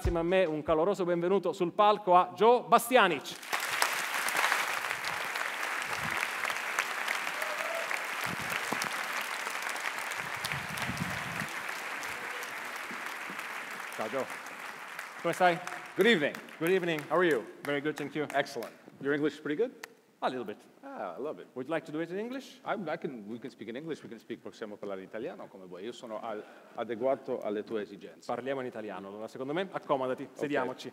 insieme a me un caloroso benvenuto sul palco a Joe Bastianic. Ciao Joe. Come stai? Good evening. Good evening. How are you? Very good, thank you. Excellent. Your English is pretty good? A little bit. Ah, I love it. Would you like to do it in English? I, I can, we can speak in English, we can speak, possiamo parlare in italiano come vuoi. Io sono al- adeguato alle tue esigenze. Parliamo in italiano, allora secondo me accomodati, sediamoci.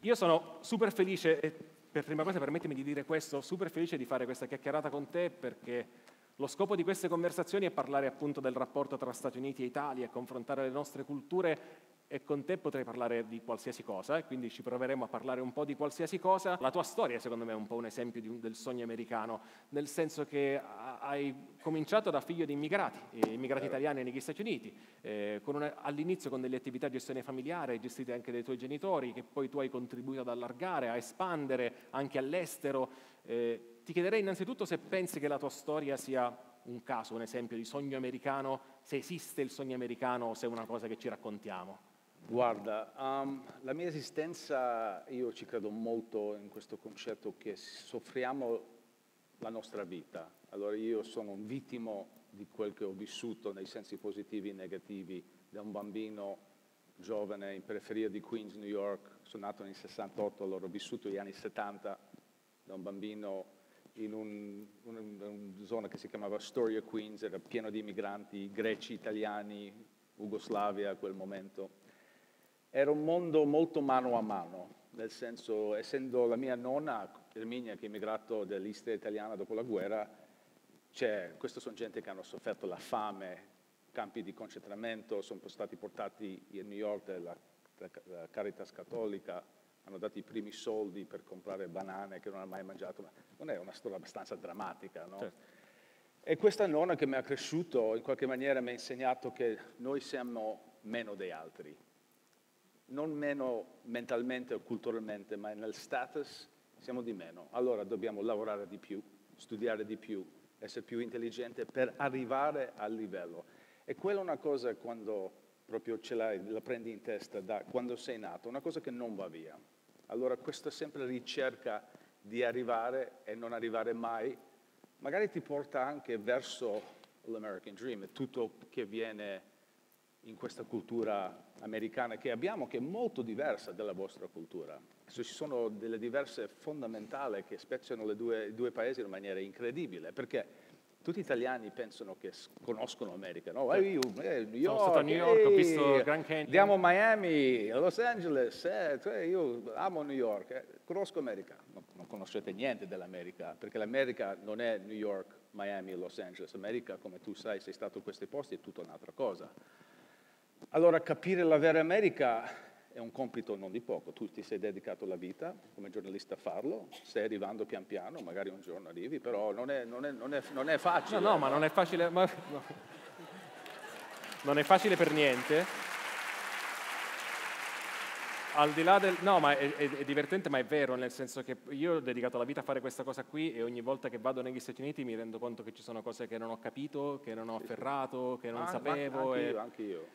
Io sono super felice, e per prima cosa permettimi di dire questo, super felice di fare questa chiacchierata con te perché lo scopo di queste conversazioni è parlare appunto del rapporto tra Stati Uniti e Italia confrontare le nostre culture e con te potrei parlare di qualsiasi cosa, e quindi ci proveremo a parlare un po' di qualsiasi cosa. La tua storia secondo me è un po' un esempio un- del sogno americano, nel senso che ha- hai cominciato da figlio di immigrati, eh, immigrati italiani negli Stati Uniti, eh, con una- all'inizio con delle attività di gestione familiare gestite anche dai tuoi genitori, che poi tu hai contribuito ad allargare, a espandere anche all'estero. Eh, ti chiederei innanzitutto se pensi che la tua storia sia un caso, un esempio di sogno americano, se esiste il sogno americano o se è una cosa che ci raccontiamo. Guarda, um, la mia esistenza, io ci credo molto in questo concetto che soffriamo la nostra vita. Allora io sono un vittimo di quel che ho vissuto nei sensi positivi e negativi da un bambino giovane in periferia di Queens, New York. Sono nato nel 68, allora ho vissuto gli anni 70 da un bambino in un- un- una zona che si chiamava Astoria Queens, era pieno di immigranti greci, italiani, Jugoslavia a quel momento. Era un mondo molto mano a mano, nel senso, essendo la mia nonna, Erminia, che è immigrato dall'Istria italiana dopo la guerra, c'è, queste sono gente che hanno sofferto la fame, campi di concentramento, sono stati portati a New York dalla, dalla Caritas Cattolica, hanno dato i primi soldi per comprare banane che non hanno mai mangiato, ma non è una storia abbastanza drammatica, no? Certo. E questa nonna che mi ha cresciuto in qualche maniera mi ha insegnato che noi siamo meno dei altri, non meno mentalmente o culturalmente, ma nel status siamo di meno. Allora dobbiamo lavorare di più, studiare di più, essere più intelligente per arrivare al livello. E quella è una cosa quando proprio ce l'hai, la prendi in testa da quando sei nato, una cosa che non va via. Allora questa sempre ricerca di arrivare e non arrivare mai, magari ti porta anche verso l'American Dream tutto che viene in questa cultura americana che abbiamo, che è molto diversa dalla vostra cultura. Se ci sono delle diverse fondamentali che spezzano le due- i due paesi in maniera incredibile, perché tutti gli italiani pensano che conoscono l'America, no? Eh, io, eh, New York, stato a New York, ho ehi, visto Grand Canyon. Andiamo a Miami, a Los Angeles, eh, cioè io amo New York, eh, conosco America. No, non conoscete niente dell'America, perché l'America non è New York, Miami e Los Angeles. America, come tu sai, sei stato in questi posti, è tutta un'altra cosa. Allora capire la vera America è un compito non di poco, tu ti sei dedicato la vita come giornalista a farlo, stai arrivando pian piano, magari un giorno arrivi, però non è, non è- non è- non è facile. No, no, ma non è facile. ma- no. Non è facile per niente. Al di là del... No, ma è, è- divertente, ma è vero, nel senso che io ho dedicato la vita a fare questa cosa qui e ogni volta che vado negli Stati Uniti mi rendo conto che ci sono cose che non ho capito, che non ho afferrato, che non Ah, sapevo. Anche e- io, anche io.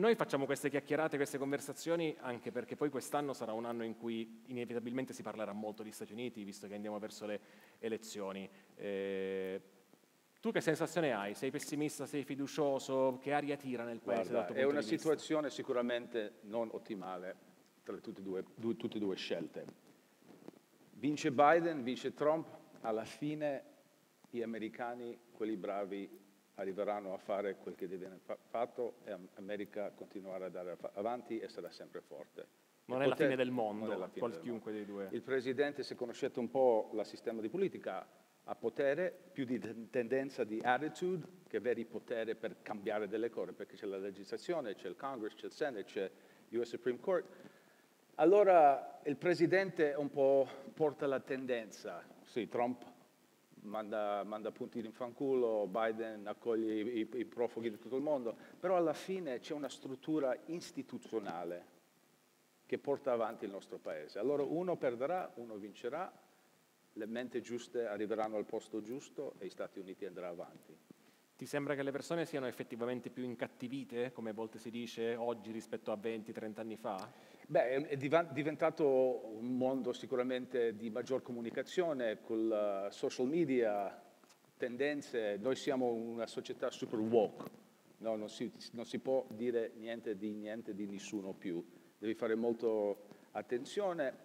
Noi facciamo queste chiacchierate, queste conversazioni anche perché poi quest'anno sarà un anno in cui inevitabilmente si parlerà molto di Stati Uniti, visto che andiamo verso le elezioni. Eh, tu che sensazione hai? Sei pessimista, sei fiducioso? Che aria tira nel paese Guarda, è una situazione sicuramente non ottimale tra tutte e due, due- tutte e due scelte. Vince Biden, vince Trump, alla fine gli americani, quelli bravi, arriveranno a fare quel che deve fa- fatto e Am- America continuerà ad andare avanti e sarà sempre forte. Non è la fine del non è mondo, la fine qual- del chiunque dei due. Il presidente, se conoscete un po' il sistema di politica, ha potere, più di ten- tendenza di attitude che veri potere per cambiare delle cose, perché c'è la legislazione, c'è il Congress, c'è il Senate, c'è il US Supreme Court. Allora il presidente un po' porta la tendenza, sì, Trump manda, manda puntini in fanculo, Biden accoglie i, i- profughi di tutto il mondo, però alla fine c'è una struttura istituzionale che porta avanti il nostro paese. Allora uno perderà, uno vincerà, le menti giuste arriveranno al posto giusto e gli Stati Uniti andrà avanti. Ti sembra che le persone siano effettivamente più incattivite, come a volte si dice, oggi rispetto a 20-30 anni fa? Beh, è diventato un mondo sicuramente di maggior comunicazione, con uh, social media, tendenze. Noi siamo una società super woke, no? non, si, non si può dire niente di niente di nessuno più. Devi fare molto attenzione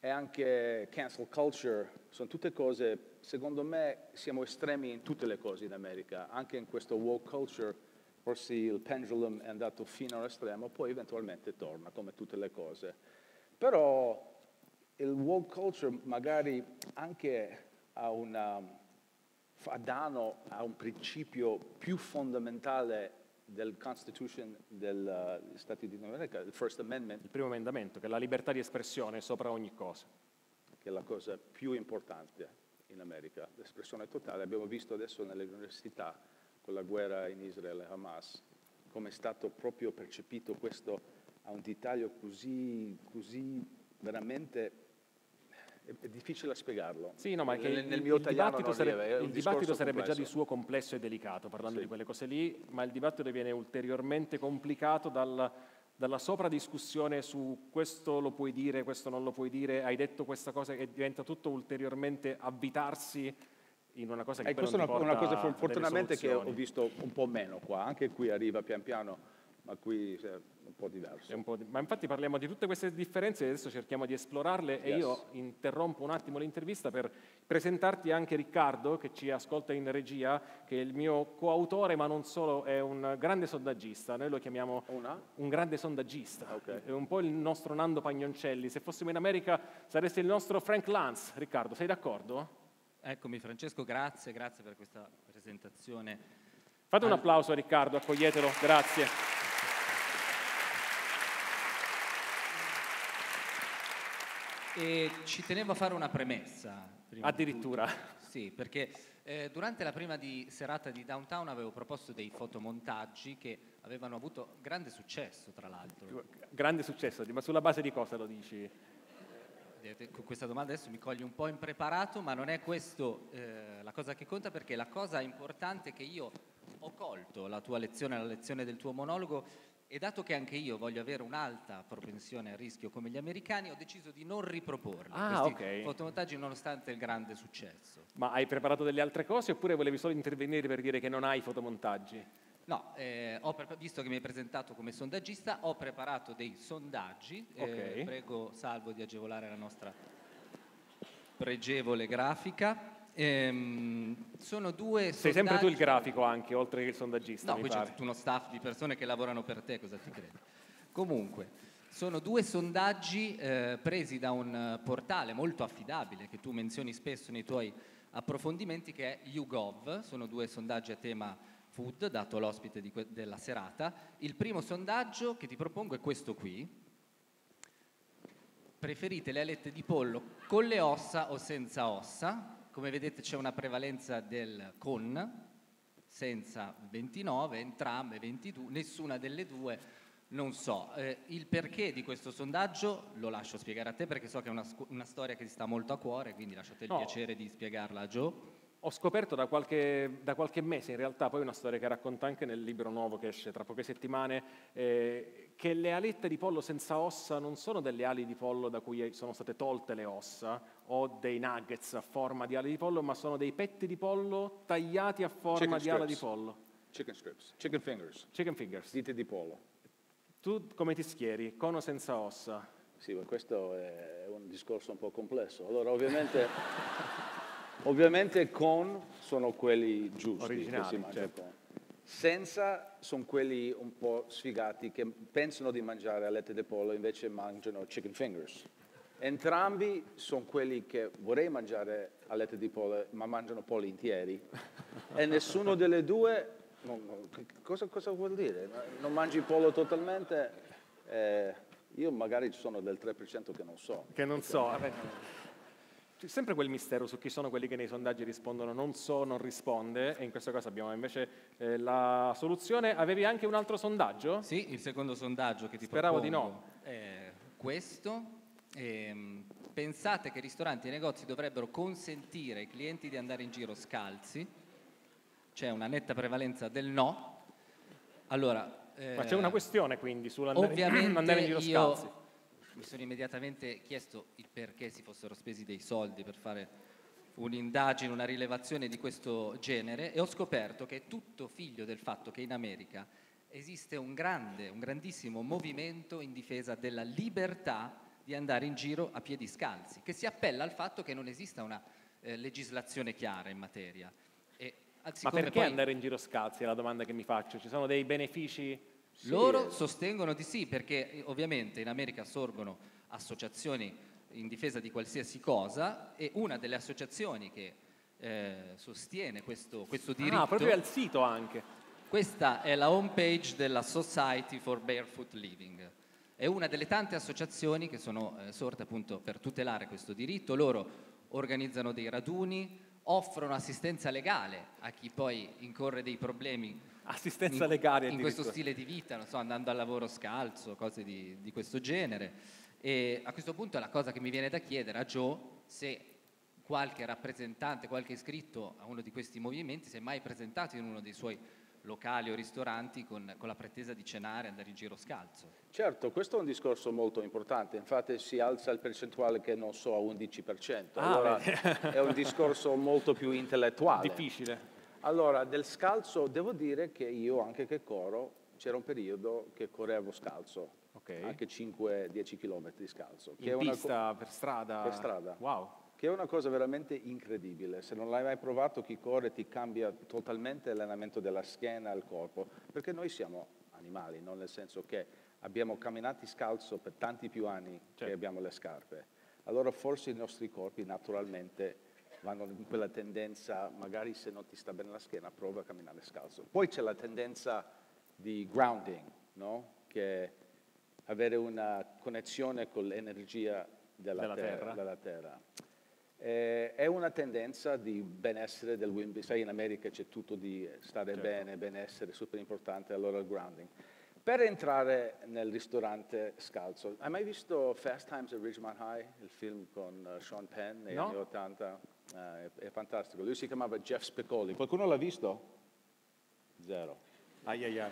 e anche cancel culture, sono tutte cose, secondo me siamo estremi in tutte le cose in America, anche in questo woke culture, forse il pendulum è andato fino all'estremo, poi eventualmente torna, come tutte le cose. Però il woke culture magari anche ha, una, fa danno a un principio più fondamentale del Constitution degli uh, Stati Uniti d'America, il First Amendment. Il primo emendamento, che è la libertà di espressione sopra ogni cosa. Che è la cosa più importante in America, l'espressione totale. Abbiamo visto adesso nelle università, con la guerra in Israele e Hamas, come è stato proprio percepito questo a un dettaglio così, così veramente è, difficile spiegarlo. Sì, no, ma nel, che nel mio il dibattito, sarebbe, il dibattito sarebbe già di suo complesso e delicato, parlando sì. di quelle cose lì, ma il dibattito viene ulteriormente complicato dal, dalla sopradiscussione su questo lo puoi dire, questo non lo puoi dire, hai detto questa cosa e diventa tutto ulteriormente avvitarsi in una cosa che eh, poi non è una cosa fortunatamente che ho visto un po' meno qua, anche qui arriva pian piano ma qui è un po' diverso. Un po di... Ma infatti parliamo di tutte queste differenze e adesso cerchiamo di esplorarle yes. e io interrompo un attimo l'intervista per presentarti anche Riccardo che ci ascolta in regia, che è il mio coautore ma non solo, è un grande sondaggista, noi lo chiamiamo Una? un grande sondaggista, okay. è un po' il nostro Nando Pagnoncelli, se fossimo in America saresti il nostro Frank Lance, Riccardo, sei d'accordo? Eccomi Francesco, grazie, grazie per questa presentazione. Fate un applauso a Riccardo, accoglietelo, grazie. E ci tenevo a fare una premessa. Addirittura. Sì, perché eh, durante la prima di, serata di Downtown avevo proposto dei fotomontaggi che avevano avuto grande successo, tra l'altro. Grande successo, ma sulla base di cosa lo dici? Eh, questa domanda adesso mi coglie un po' impreparato, ma non è questo eh, la cosa che conta perché la cosa importante che io ho colto la tua lezione, la lezione del tuo monologo, e dato che anche io voglio avere un'alta propensione a rischio come gli americani, ho deciso di non riproporli ah, questi okay. fotomontaggi nonostante il grande successo. Ma hai preparato delle altre cose oppure volevi solo intervenire per dire che non hai fotomontaggi? No, eh, pre- visto che mi hai presentato come sondaggista, ho preparato dei sondaggi. Eh, okay. Eh, prego Salvo di agevolare la nostra pregevole grafica. Ehm, sono due Sei sempre tu il grafico anche, oltre che il sondaggista. No, qui c'è tutto uno staff di persone che lavorano per te, cosa ti credi? Comunque, sono due sondaggi eh, presi da un portale molto affidabile che tu menzioni spesso nei tuoi approfondimenti che è YouGov, sono due sondaggi a tema food, dato l'ospite que- della serata. Il primo sondaggio che ti propongo è questo qui. Preferite le alette di pollo con le ossa o senza ossa? Come vedete c'è una prevalenza del con, senza 29, entrambe 22, nessuna delle due non so. Eh, il perché di questo sondaggio lo lascio spiegare a te perché so che è una, una storia che ti sta molto a cuore, quindi lasciate il no. piacere di spiegarla a Joe. Ho scoperto da qualche, da qualche, mese, in realtà, poi una storia che racconta anche nel libro nuovo che esce tra poche settimane, eh, che le alette di pollo senza ossa non sono delle ali di pollo da cui sono state tolte le ossa o dei nuggets a forma di ali di pollo, ma sono dei petti di pollo tagliati a forma chicken di ala di pollo. Chicken strips, chicken fingers. Chicken fingers. Dite di pollo. Tu come ti schieri? Con o senza ossa? Sì, ma questo è un discorso un po' complesso. Allora, ovviamente... Ovviamente con sono quelli giusti Originali, certo. Senza sono quelli un po' sfigati che pensano di mangiare alette di pollo invece mangiano chicken fingers. Entrambi sono quelli che vorrei mangiare alette di pollo ma mangiano polli interi e nessuno delle due, non, non, cosa, cosa, vuol dire? Non mangi pollo totalmente? Eh, io magari ci sono del 3% che non so. Che non so. C'è sempre quel mistero su chi sono quelli che nei sondaggi rispondono non so, non risponde, e in questo caso abbiamo invece eh, la soluzione. Avevi anche un altro sondaggio? Sì, il secondo sondaggio che ti Speravo di no. È questo. Eh, pensate che ristoranti e negozi dovrebbero consentire ai clienti di andare in giro scalzi? c'è una netta prevalenza del no. Allora, Ma c'è una eh, questione quindi sull'andare in giro scalzi. Mi sono immediatamente chiesto il perché si fossero spesi dei soldi per fare un'indagine, una rilevazione di questo genere e ho scoperto che è tutto figlio del fatto che in America esiste un grande, un grandissimo movimento in difesa della libertà di andare in giro a piedi scalzi, che si appella al fatto che non esista una eh, legislazione chiara in materia. E, Ma perché poi- andare in giro scalzi è la domanda che mi faccio. Ci sono dei benefici? Loro sostengono di sì, perché eh, ovviamente in America sorgono associazioni in difesa di qualsiasi cosa e una delle associazioni che eh, sostiene questo, questo diritto, Ah, proprio al sito anche. questa è la home page della Society for Barefoot Living. È una delle tante associazioni che sono eh, sorte appunto per tutelare questo diritto. Loro organizzano dei raduni, offrono assistenza legale a chi poi incorre dei problemi Assistenza in, legale in questo stile di vita, non so, andando al lavoro scalzo, cose di, di questo genere. E a questo punto la cosa che mi viene da chiedere a Joe se qualche rappresentante, qualche iscritto a uno di questi movimenti si è mai presentato in uno dei suoi locali o ristoranti con, con la pretesa di cenare e andare in giro scalzo. Certo, questo è un discorso molto importante, infatti si alza il percentuale che non so a 11%, Ah, allora vedi. è un discorso molto più intellettuale. Difficile. Allora, del scalzo devo dire che io anche che corro, c'era un periodo che correvo scalzo, Ok. anche 5-10 km di scalzo, che è, In una co- pista, per strada? Per strada. Wow. Che è una cosa veramente incredibile. Se non l'hai mai provato, chi corre ti cambia totalmente l'allenamento della schiena il corpo, perché noi siamo animali, non nel senso che abbiamo camminati scalzo per tanti più anni che Certo. abbiamo le scarpe. Allora forse i nostri corpi naturalmente vanno in quella tendenza, magari se non ti sta bene la schiena, prova a camminare scalzo. Poi c'è la tendenza di grounding, no? che è avere una connessione con l'energia della, Della terra. terra. della terra. Eh, è una tendenza di benessere del Wimby, sai in America c'è tutto di stare Certo. bene, benessere, super importante, allora il grounding. Per entrare nel ristorante scalzo, hai mai visto Fast Times at Ridgemont High, il film con eh, Sean Penn negli No. anni 80? Eh, è, è fantastico. Lui si chiamava Jeff Spicoli. Qualcuno l'ha visto? Zero. Ai ai ai.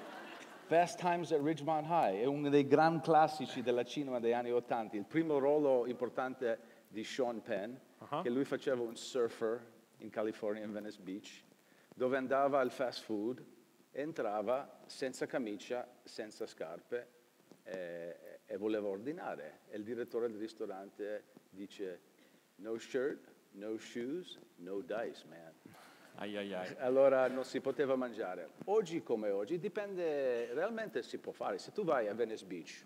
Fast Times at Ridgemont High è uno dei gran classici della cinema degli anni 80, il primo ruolo importante di Sean Penn, Ah. che lui faceva un surfer in California, in Venice Beach, dove andava al fast food, entrava senza camicia, senza scarpe eh, e voleva ordinare. E il direttore del ristorante dice no shirt, no shoes, no dice, man. Ai ai ai. Allora non si poteva mangiare. Oggi come oggi dipende, realmente si può fare. Se tu vai a Venice Beach,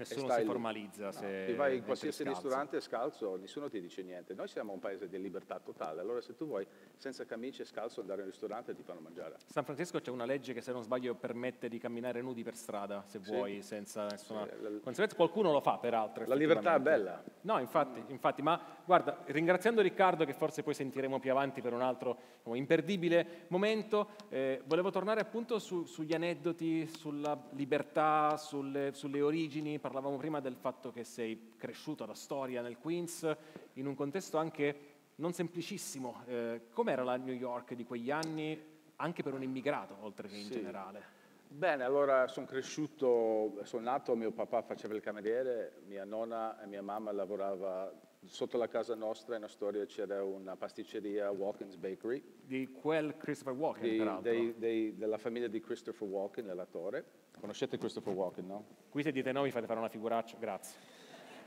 Nessuno si formalizza no, se ti vai in qualsiasi scalzo. ristorante scalzo, nessuno ti dice niente. Noi siamo un paese di libertà totale, allora se tu vuoi senza camicia e scalzo andare al ristorante ti fanno mangiare. San Francisco c'è una legge che se non sbaglio permette di camminare nudi per strada, se Sì. vuoi, senza nessuna Sì, la- conseguenza. Qualcuno lo fa peraltro. La libertà è bella. No, infatti, infatti, ma guarda, ringraziando Riccardo che forse poi sentiremo più avanti per un altro diciamo, imperdibile momento, eh, volevo tornare appunto su- sugli aneddoti, sulla libertà, sulle, sulle origini. Parlavamo prima del fatto che sei cresciuto da storia nel Queens, in un contesto anche non semplicissimo. Eh, com'era la New York di quegli anni, anche per un immigrato, oltre che in Sì. generale? Bene, allora sono cresciuto, sono nato, mio papà faceva il cameriere, mia nonna e mia mamma lavorava sotto la casa nostra, in Astoria c'era una pasticceria, Walkins Bakery, Di quel Christopher Walken, di- dei- dei- della famiglia di Christopher Walken, l'attore. Conoscete Christopher Walken, no? Qui se dite no mi fate fare una figuraccia, grazie.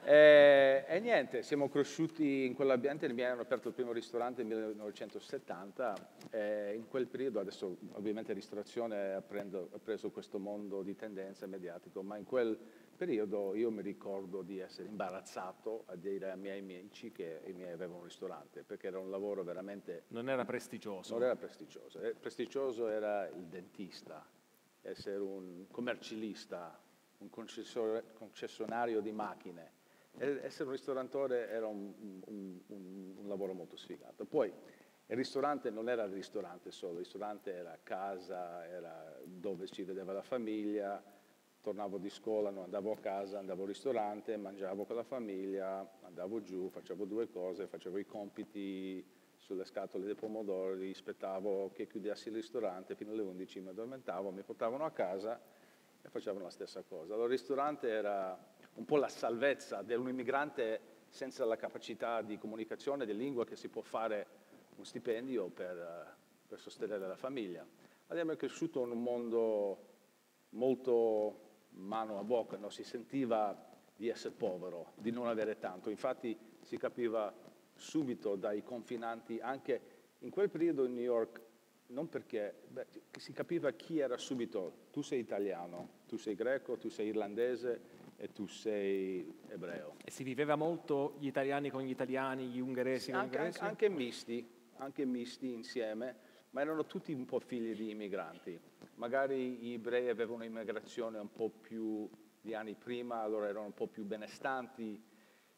E, e niente, siamo cresciuti in quell'ambiente, mi hanno aperto il primo ristorante nel 1970 e in quel periodo, adesso ovviamente ristorazione ha, prendo- ha preso questo mondo di tendenza mediatico, ma in quel periodo io mi ricordo di essere imbarazzato a dire ai miei amici che i miei avevano un ristorante, perché era un lavoro veramente Non era prestigioso. non era prestigioso, Eh, prestigioso era il dentista, essere un commercialista, un concessionario di macchine. Essere un ristorantore era un, un- un- un lavoro molto sfigato. Poi il ristorante non era il ristorante solo, il ristorante era casa, era dove ci vedeva la famiglia, tornavo di scuola, no, andavo a casa, andavo al ristorante, mangiavo con la famiglia, andavo giù, facevo due cose, facevo i compiti sulle scatole dei pomodori, aspettavo che chiudessi il ristorante fino alle 11, mi addormentavo, mi portavano a casa e facevano la stessa cosa. Allora il ristorante era un po' la salvezza un immigrante senza la capacità di comunicazione, di lingua, che si può fare un stipendio per, per sostenere la famiglia. Abbiamo cresciuto in un mondo molto mano a bocca, no? si sentiva di essere povero, di non avere tanto. Infatti si capiva subito dai confinanti, anche in quel periodo in New York, non perché, beh, si capiva chi era subito, tu sei italiano, tu sei greco, tu sei irlandese e tu sei ebreo. E si viveva molto gli italiani con gli italiani, gli ungheresi con gli ungheresi? Anche, anche misti, anche misti insieme, ma erano tutti un po' figli di immigranti. Magari gli ebrei avevano un'immigrazione un po' più di anni prima, allora erano un po' più benestanti,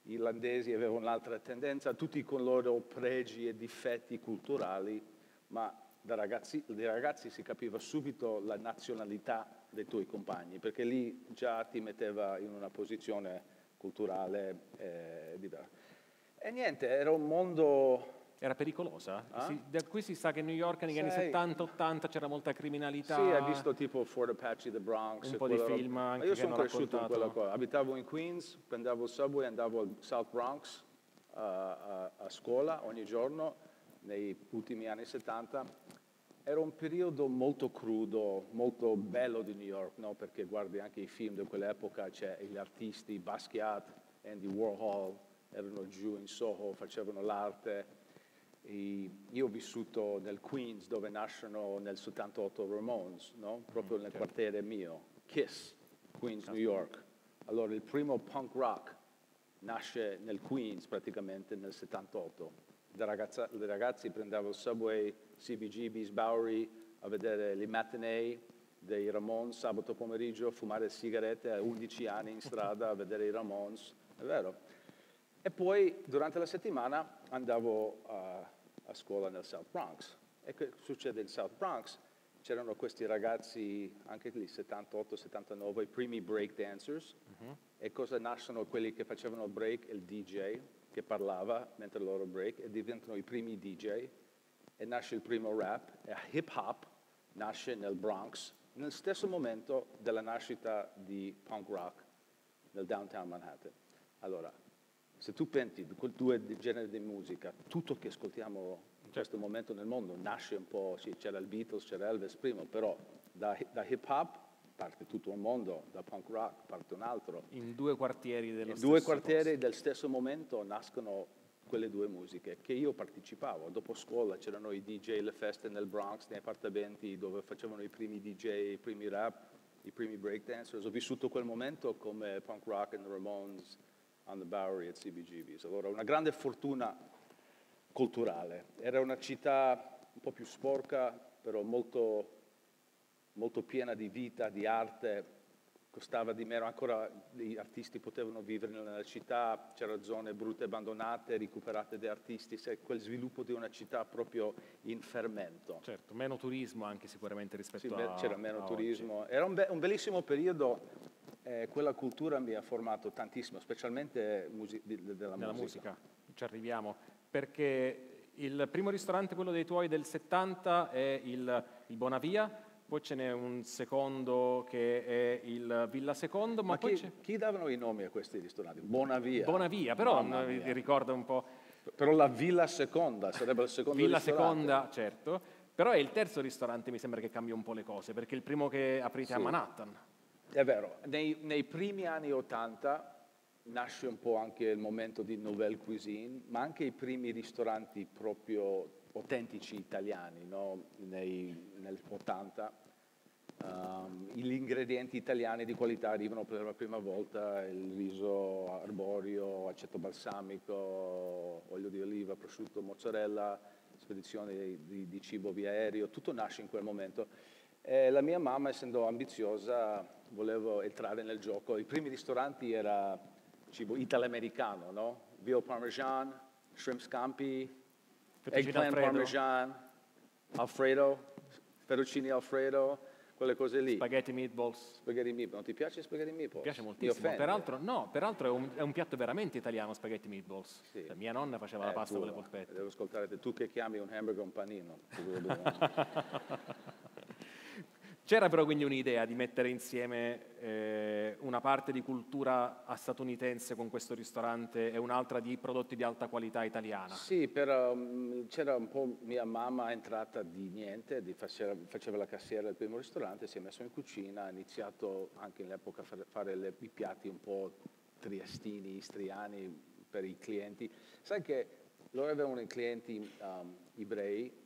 gli irlandesi avevano un'altra tendenza, tutti con i loro pregi e difetti culturali, ma da ragazzi, dai ragazzi si capiva subito la nazionalità dei tuoi compagni, perché lì già ti metteva in una posizione culturale eh, diversa. E niente, era un mondo era pericolosa? Ah? Si, da qui si sa che New York negli anni 70-80 c'era molta criminalità. Sì, hai visto tipo Fort Apache, The Bronx. Un po' di film anche Ma io sono cresciuto in quella cosa. Abitavo in Queens, prendevo il subway, andavo al South Bronx uh, a, a scuola ogni giorno nei ultimi anni 70. Era un periodo molto crudo, molto bello di New York, no? perché guardi anche i film di quell'epoca, c'è gli artisti, Basquiat, Andy Warhol, erano giù in Soho, facevano l'arte io ho vissuto nel Queens dove nascono nel 78 Ramones, no? proprio mm, nel certo. quartiere mio, Kiss, Queens, New York. Allora il primo punk rock nasce nel Queens praticamente nel 78. Da, ragazza, da ragazzi prendevano il subway, CBGB's, Bowery a vedere le matinee dei Ramones sabato pomeriggio, fumare sigarette a 11 anni in strada a vedere i Ramones, è vero. E poi durante la settimana andavo a a scuola nel South Bronx. E che succede in South Bronx? C'erano questi ragazzi, anche lì 78, 79, i primi break dancers. Uh-huh. E cosa nascono quelli che facevano il break? Il DJ che parlava mentre loro break e diventano i primi DJ. E nasce il primo rap. E hip hop nasce nel Bronx nel stesso momento della nascita di punk rock nel downtown Manhattan. Allora, se tu pensi di quel due generi di musica, tutto che ascoltiamo in certo. questo momento nel mondo nasce un po', sì, c'era il Beatles, c'era Elvis prima, però da, da hip hop parte tutto un mondo, da punk rock parte un altro. In due quartieri dello in stesso due quartieri posto. del stesso momento nascono quelle due musiche che io partecipavo. Dopo scuola c'erano i DJ, le feste nel Bronx, nei appartamenti dove facevano i primi DJ, i primi rap, i primi breakdancers. Ho vissuto quel momento come punk rock and Ramones, on the Bowery at CBGB's. Allora, una grande fortuna culturale. Era una città un po' più sporca, però molto, molto piena di vita, di arte, costava di meno, ancora gli artisti potevano vivere nella città, c'erano zone brutte abbandonate, recuperate da artisti, quel sviluppo di una città proprio in fermento. Certo, meno turismo anche sicuramente rispetto sì, a c'era meno turismo. Oggi. Era un, be- un, bellissimo periodo eh, quella cultura mi ha formato tantissimo, specialmente musi- di, della Nella musica. musica. Ci arriviamo, perché il primo ristorante, quello dei tuoi del 70, è il, il Bonavia, poi ce n'è un secondo che è il Villa Secondo, ma, ma poi chi, c'è... chi davano i nomi a questi ristoranti? Bonavia. Bonavia, però mi ricorda un po'... Però la Villa Seconda sarebbe il secondo Villa ristorante. Seconda, certo. Però è il terzo ristorante, mi sembra che cambia un po' le cose, perché il primo che aprite sì. a Manhattan. È vero, nei, nei, primi anni Ottanta nasce un po' anche il momento di nouvelle cuisine, ma anche i primi ristoranti proprio autentici italiani, no? nel 80. Um, gli ingredienti italiani di qualità arrivano per la prima volta, il riso arborio, aceto balsamico, olio di oliva, prosciutto, mozzarella, spedizione di, di cibo via aereo, tutto nasce in quel momento. E la mia mamma, essendo ambiziosa, volevo entrare nel gioco. I primi ristoranti era cibo italo-americano, no? Veal parmesan, shrimp scampi, eggplant parmesan, alfredo, fettuccine alfredo, quelle cose lì. Spaghetti meatballs. Spaghetti meatballs. Non ti piace spaghetti meatballs? Mi piace moltissimo. Peraltro, no, peraltro è un, è un, piatto veramente italiano, spaghetti meatballs. Sì. Cioè, mia nonna faceva eh, la pasta con le polpette. Devo ascoltare tu che chiami un hamburger un panino. C'era però quindi un'idea di mettere insieme eh, una parte di cultura statunitense con questo ristorante e un'altra di prodotti di alta qualità italiana? Sì, però um, c'era un po' mia mamma entrata di niente, di faceva, faceva, la cassiera del primo ristorante, si è messo in cucina, ha iniziato anche all'epoca a fare le, i piatti un po' triestini, istriani per i clienti. Sai che loro avevano i clienti um, ebrei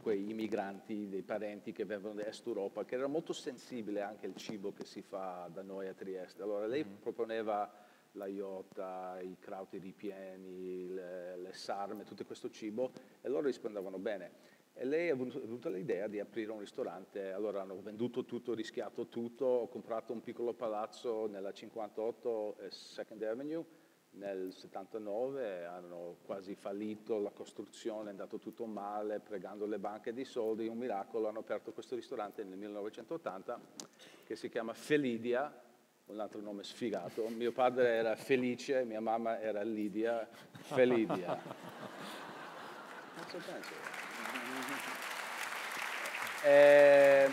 quei immigranti, dei parenti che vengono dall'est Europa, che era molto sensibile anche al cibo che si fa da noi a Trieste. Allora lei mm-hmm. proponeva la iota, i crauti ripieni, le, le, sarme, tutto questo cibo, e loro rispondevano bene. E lei ha avuto, avuto l'idea di aprire un ristorante, allora hanno venduto tutto, rischiato tutto, ho comprato un piccolo palazzo nella 58 Second Avenue, nel 79 hanno quasi fallito la costruzione, è andato tutto male, pregando le banche di soldi, un miracolo, hanno aperto questo ristorante nel 1980 che si chiama Felidia, un altro nome sfigato. Mio padre era Felice, mia mamma era Lidia, Felidia. Penso. Eh,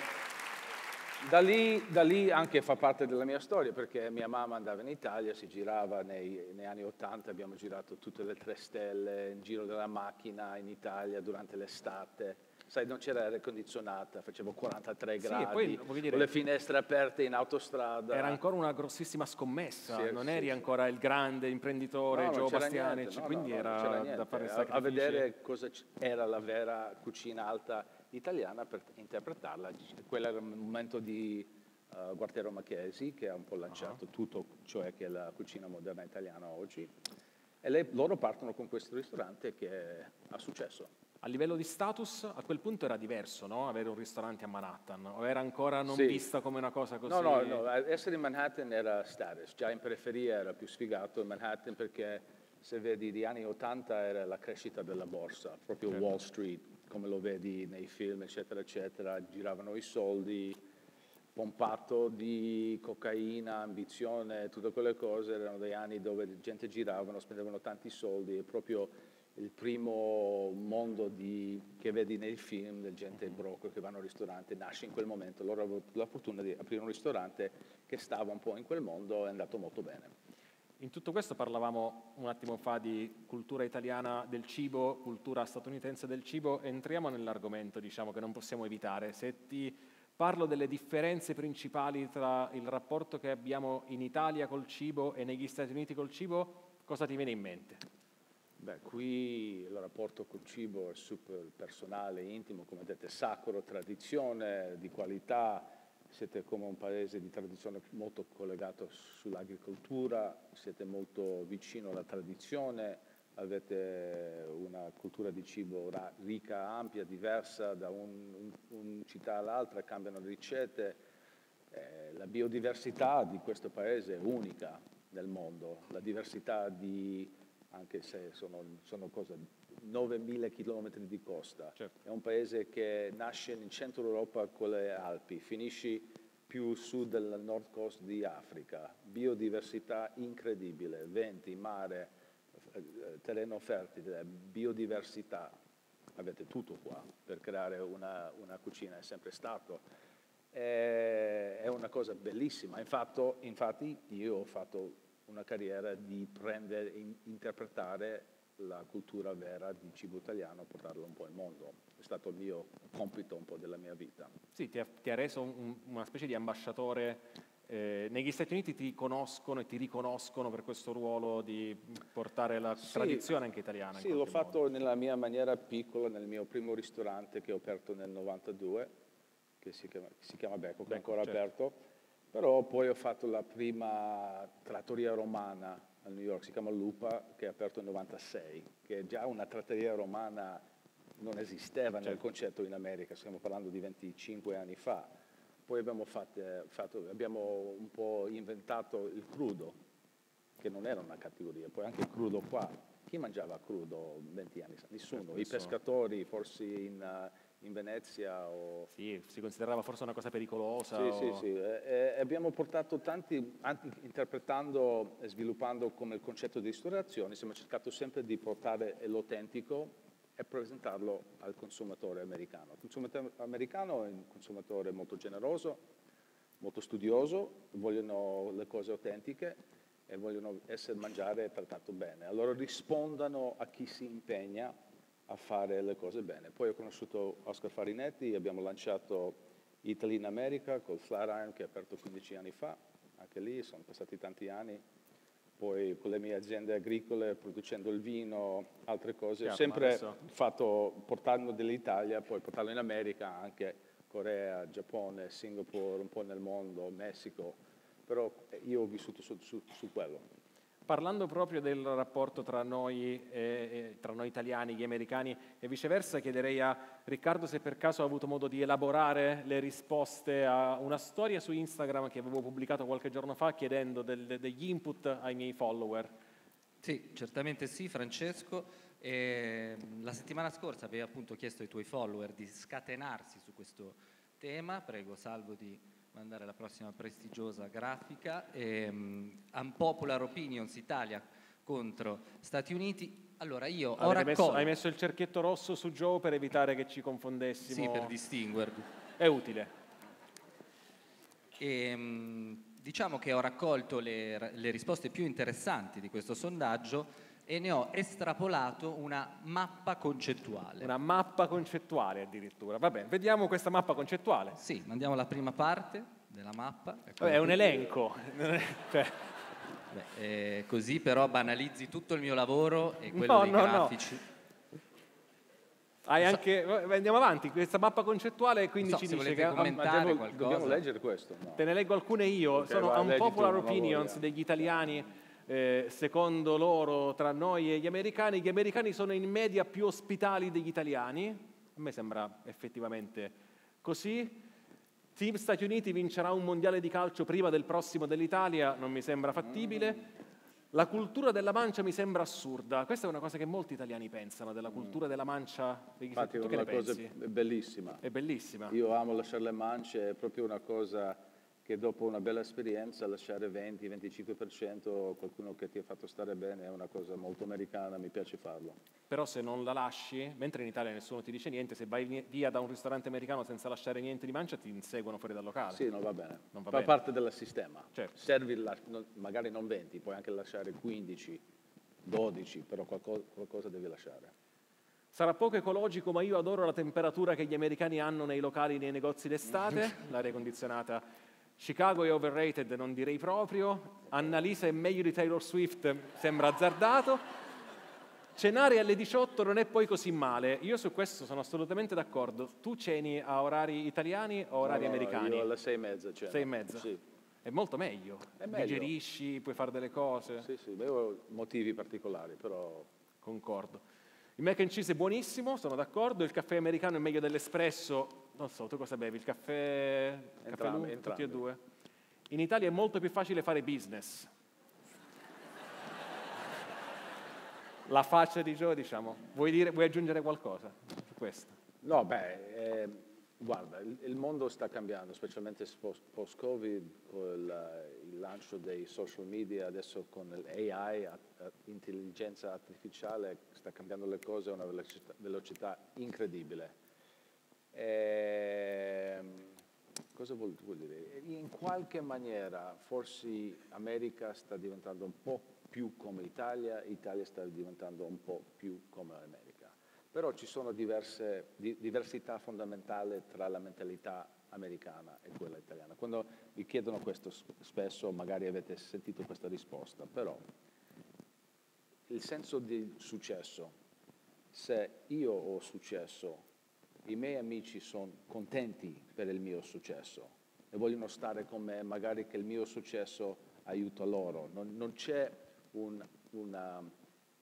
da lì, da lì, anche fa parte della mia storia perché mia mamma andava in Italia, si girava nei, nei, anni Ottanta, abbiamo girato tutte le tre stelle in giro della macchina in Italia durante l'estate. Sai, non c'era aria condizionata, facevo 43 sì, gradi, poi, dire, con le finestre aperte in autostrada. Era ancora una grossissima scommessa, sì, non sì, eri ancora il grande imprenditore no, Gio Bastiani, no, quindi no, era da fare a, a vedere cosa era la vera cucina alta italiana per interpretarla. Quello era il momento di uh, Guartiero Macchesi che ha un po' lanciato uh-huh. tutto, cioè che è la cucina moderna italiana oggi. E le, loro partono con questo ristorante che ha successo. A livello di status, a quel punto era diverso, no? Avere un ristorante a Manhattan, o era ancora non sì. vista come una cosa così? No, no, no, essere in Manhattan era status, già in periferia era più sfigato in Manhattan perché se vedi gli anni 80 era la crescita della borsa, proprio certo. Wall Street, come lo vedi nei film, eccetera, eccetera, giravano i soldi, pompato di cocaina, ambizione, tutte quelle cose, erano dei anni dove la gente giravano, spendevano tanti soldi, è proprio il primo mondo di, che vedi nei film, del gente broco che vanno al ristorante, nasce in quel momento. Loro hanno avuto la fortuna di aprire un ristorante che stava un po' in quel mondo e è andato molto bene. In tutto questo parlavamo un attimo fa di cultura italiana del cibo, cultura statunitense del cibo, entriamo nell'argomento diciamo, che non possiamo evitare. Se ti parlo delle differenze principali tra il rapporto che abbiamo in Italia col cibo e negli Stati Uniti col cibo, cosa ti viene in mente? Beh, qui il rapporto col cibo è super personale, intimo, come detto, sacro, tradizione, di qualità, siete come un paese di tradizione molto collegato sull'agricoltura, siete molto vicino alla tradizione, avete una cultura di cibo ricca, ampia, diversa da un, un, città all'altra, cambiano le ricette. Eh, la biodiversità di questo paese è unica nel mondo, la diversità di, anche se sono, sono cosa, 9.000 km di costa. Certo. È un paese che nasce in centro Europa con le Alpi, finisce più sud del nord coast di Africa, biodiversità incredibile, venti, mare, eh, terreno fertile, biodiversità. Avete tutto qua per creare una, una cucina, è sempre stato. È una cosa bellissima. Infatti, infatti io ho fatto una carriera di prendere, interpretare la cultura vera di cibo italiano, portarla un po' al mondo. È stato il mio compito un po' della mia vita. Sì, ti ha, ti ha reso un, una specie di ambasciatore. Eh, negli Stati Uniti ti conoscono e ti riconoscono per questo ruolo di portare la sì, tradizione anche italiana. Sì, l'ho fatto modo. nella mia maniera piccola, nel mio primo ristorante che ho aperto nel 92, che si chiama, si chiama Becco, che è ancora certo. aperto. Però poi ho fatto la prima trattoria romana a New York, si chiama Lupa, che è aperto nel 96, che è già una trattoria romana non esisteva certo. nel concetto in America, stiamo parlando di 25 anni fa. Poi abbiamo, fatto, fatto, abbiamo un po' inventato il crudo, che non era una categoria, poi anche il crudo qua. Chi mangiava crudo 20 anni fa? Nessuno. I pescatori forse in, in Venezia o... Sì, si considerava forse una cosa pericolosa. Sì, o... sì, sì. E, abbiamo portato tanti, interpretando e sviluppando come il concetto di ristorazione, abbiamo cercato sempre di portare l'autentico e presentarlo al consumatore americano. Il consumatore americano è un consumatore molto generoso, molto studioso, vogliono le cose autentiche e vogliono essere mangiare per tanto bene. Allora rispondano a chi si impegna a fare le cose bene. Poi ho conosciuto Oscar Farinetti, abbiamo lanciato Italy in America col Flatiron che è aperto 15 anni fa, anche lì sono passati tanti anni, poi con le mie aziende agricole, producendo il vino, altre cose, ho sempre adesso... fatto, portando dell'Italia, poi portarlo in America, anche Corea, Giappone, Singapore, un po' nel mondo, Messico, però io ho vissuto su, su, su quello. Parlando proprio del rapporto tra noi, eh, tra noi italiani, gli americani e viceversa, chiederei a Riccardo se per caso ha avuto modo di elaborare le risposte a una storia su Instagram che avevo pubblicato qualche giorno fa chiedendo del, degli input ai miei follower. Sì, certamente sì, Francesco. E la settimana scorsa avevi appunto chiesto ai tuoi follower di scatenarsi su questo tema. Prego, Salvo, di mandare la prossima prestigiosa grafica. E, um, Unpopular Opinions Italia contro Stati Uniti. Allora io ho raccolto... Messo, hai messo il cerchietto rosso su Joe per evitare che ci confondessimo. Sì, per distinguerli. È utile. E, um, diciamo che ho raccolto le, le risposte più interessanti di questo sondaggio e ne ho estrapolato una mappa concettuale. Una mappa concettuale addirittura. Va bene, vediamo questa mappa concettuale. Sì, mandiamo la prima parte della mappa. Vabbè, è un elenco. cioè. Beh, eh, così però banalizzi tutto il mio lavoro e quello no, dei no, grafici. No. Hai anche, andiamo avanti, questa mappa concettuale quindi so, ci dice che commentare devo, dobbiamo leggere questo. No. Te ne leggo alcune io, okay, sono unpopular opinions degli italiani eh, secondo loro tra noi e gli americani, gli americani sono in media più ospitali degli italiani, a me sembra effettivamente così. Team Stati Uniti vincerà un mondiale di calcio prima del prossimo dell'Italia, non mi sembra fattibile. La cultura della mancia mi sembra assurda. Questa è una cosa che molti italiani pensano, della cultura della mancia. Infatti è una cosa bellissima. È bellissima. Io amo lasciare le mance, è proprio una cosa che dopo una bella esperienza lasciare 20-25% qualcuno che ti ha fatto stare bene è una cosa molto americana, mi piace farlo. Però se non la lasci, mentre in Italia nessuno ti dice niente, se vai via da un ristorante americano senza lasciare niente di mancia ti inseguono fuori dal locale. Sì, non va bene. Non va Fa bene. parte del sistema. Certo. Servi la, magari non 20, puoi anche lasciare 15, 12, però qualcosa, qualcosa devi lasciare. Sarà poco ecologico, ma io adoro la temperatura che gli americani hanno nei locali, nei negozi d'estate, l'aria condizionata Chicago è overrated, non direi proprio. Annalisa è meglio di Taylor Swift, sembra azzardato. Cenare alle 18 non è poi così male. Io su questo sono assolutamente d'accordo. Tu ceni a orari italiani o orari no, no, americani? Io alle 6 e mezza ceno. 6 e mezza? Sì. È molto meglio. È meglio. Digerisci, puoi fare delle cose. Sì, sì, avevo motivi particolari, però... Concordo. Il mac and cheese è buonissimo, sono d'accordo. Il caffè americano è meglio dell'espresso, non so, tu cosa bevi? Il caffè, entrambi, caffè lungo, entrambi. tutti e due? In Italia è molto più facile fare business. La faccia di Joe, diciamo, vuoi, dire, vuoi aggiungere qualcosa su questo? No, beh, eh, guarda, il, il, mondo sta cambiando, specialmente post-Covid, con il, il, lancio dei social media, adesso con l'AI, intelligenza artificiale, sta cambiando le cose a una velocità, velocità incredibile. Eh, cosa vuol, vuol, dire? In qualche maniera forse America sta diventando un po' più come Italia, Italia sta diventando un po' più come America. Però ci sono diverse, di, diversità fondamentali tra la mentalità americana e quella italiana. Quando mi chiedono questo spesso, magari avete sentito questa risposta, però il senso di successo, se io ho successo i miei amici sono contenti per il mio successo e vogliono stare con me, magari che il mio successo aiuta loro. Non, non c'è un, una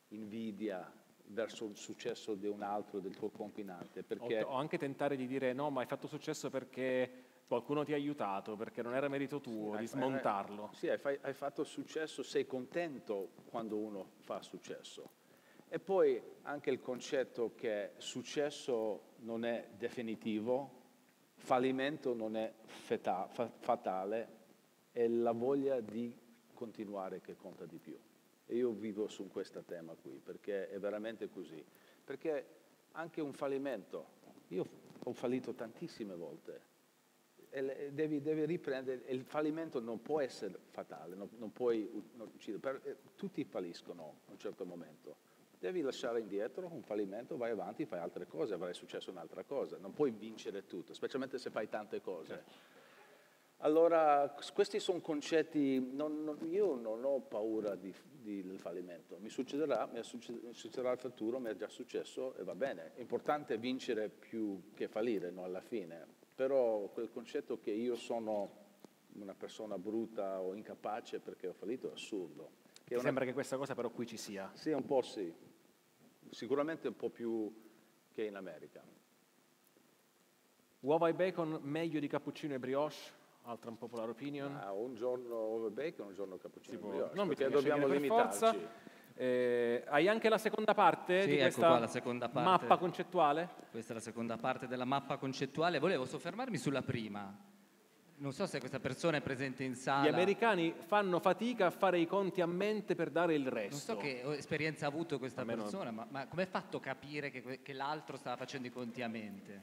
invidia verso il successo di un altro, del tuo confinante. Perché... O, anche tentare di dire no, ma hai fatto successo perché qualcuno ti ha aiutato, perché non era merito tuo, sì, di smontarlo. Hai, sì, hai, hai fatto successo, sei contento quando uno fa successo E poi anche il concetto che successo non è definitivo, fallimento non è feta- fa- fatale, è la voglia di continuare che conta di più. E io vivo su questo tema qui, perché è veramente così. Perché anche un fallimento, io ho fallito tantissime volte, devi, devi, riprendere, il fallimento non può essere fatale, non, non puoi uccidere, eh, tutti falliscono a un certo momento. Devi lasciare indietro un fallimento, vai avanti, fai altre cose, avrai successo un'altra cosa, non puoi vincere tutto, specialmente se fai tante cose. Certo. Allora, questi sono concetti, non, non, io non ho paura di, di, del fallimento, mi succederà, mi succederà il futuro, mi è già successo e va bene. È importante vincere più che fallire, no, alla fine però quel concetto che io sono una persona brutta o incapace perché ho fallito è assurdo. Che una... sembra che questa cosa però qui ci sia? Sì, un po' sì, sicuramente un po' più che in America. Uova e bacon meglio di cappuccino e brioche? Altra un popolare opinion? Ah, un giorno uova e bacon, un giorno cappuccino e brioche. Non perché dobbiamo limitarci. Forza. Eh, hai anche la seconda parte sì, di ecco questa qua, la seconda parte. mappa concettuale? Questa è la seconda parte della mappa concettuale. Volevo soffermarmi sulla prima. Non so se questa persona è presente in sala. Gli americani fanno fatica a fare i conti a mente per dare il resto. Non so che esperienza ha avuto questa persona, non... ma, ma come è fatto capire che, che l'altro stava facendo i conti a mente?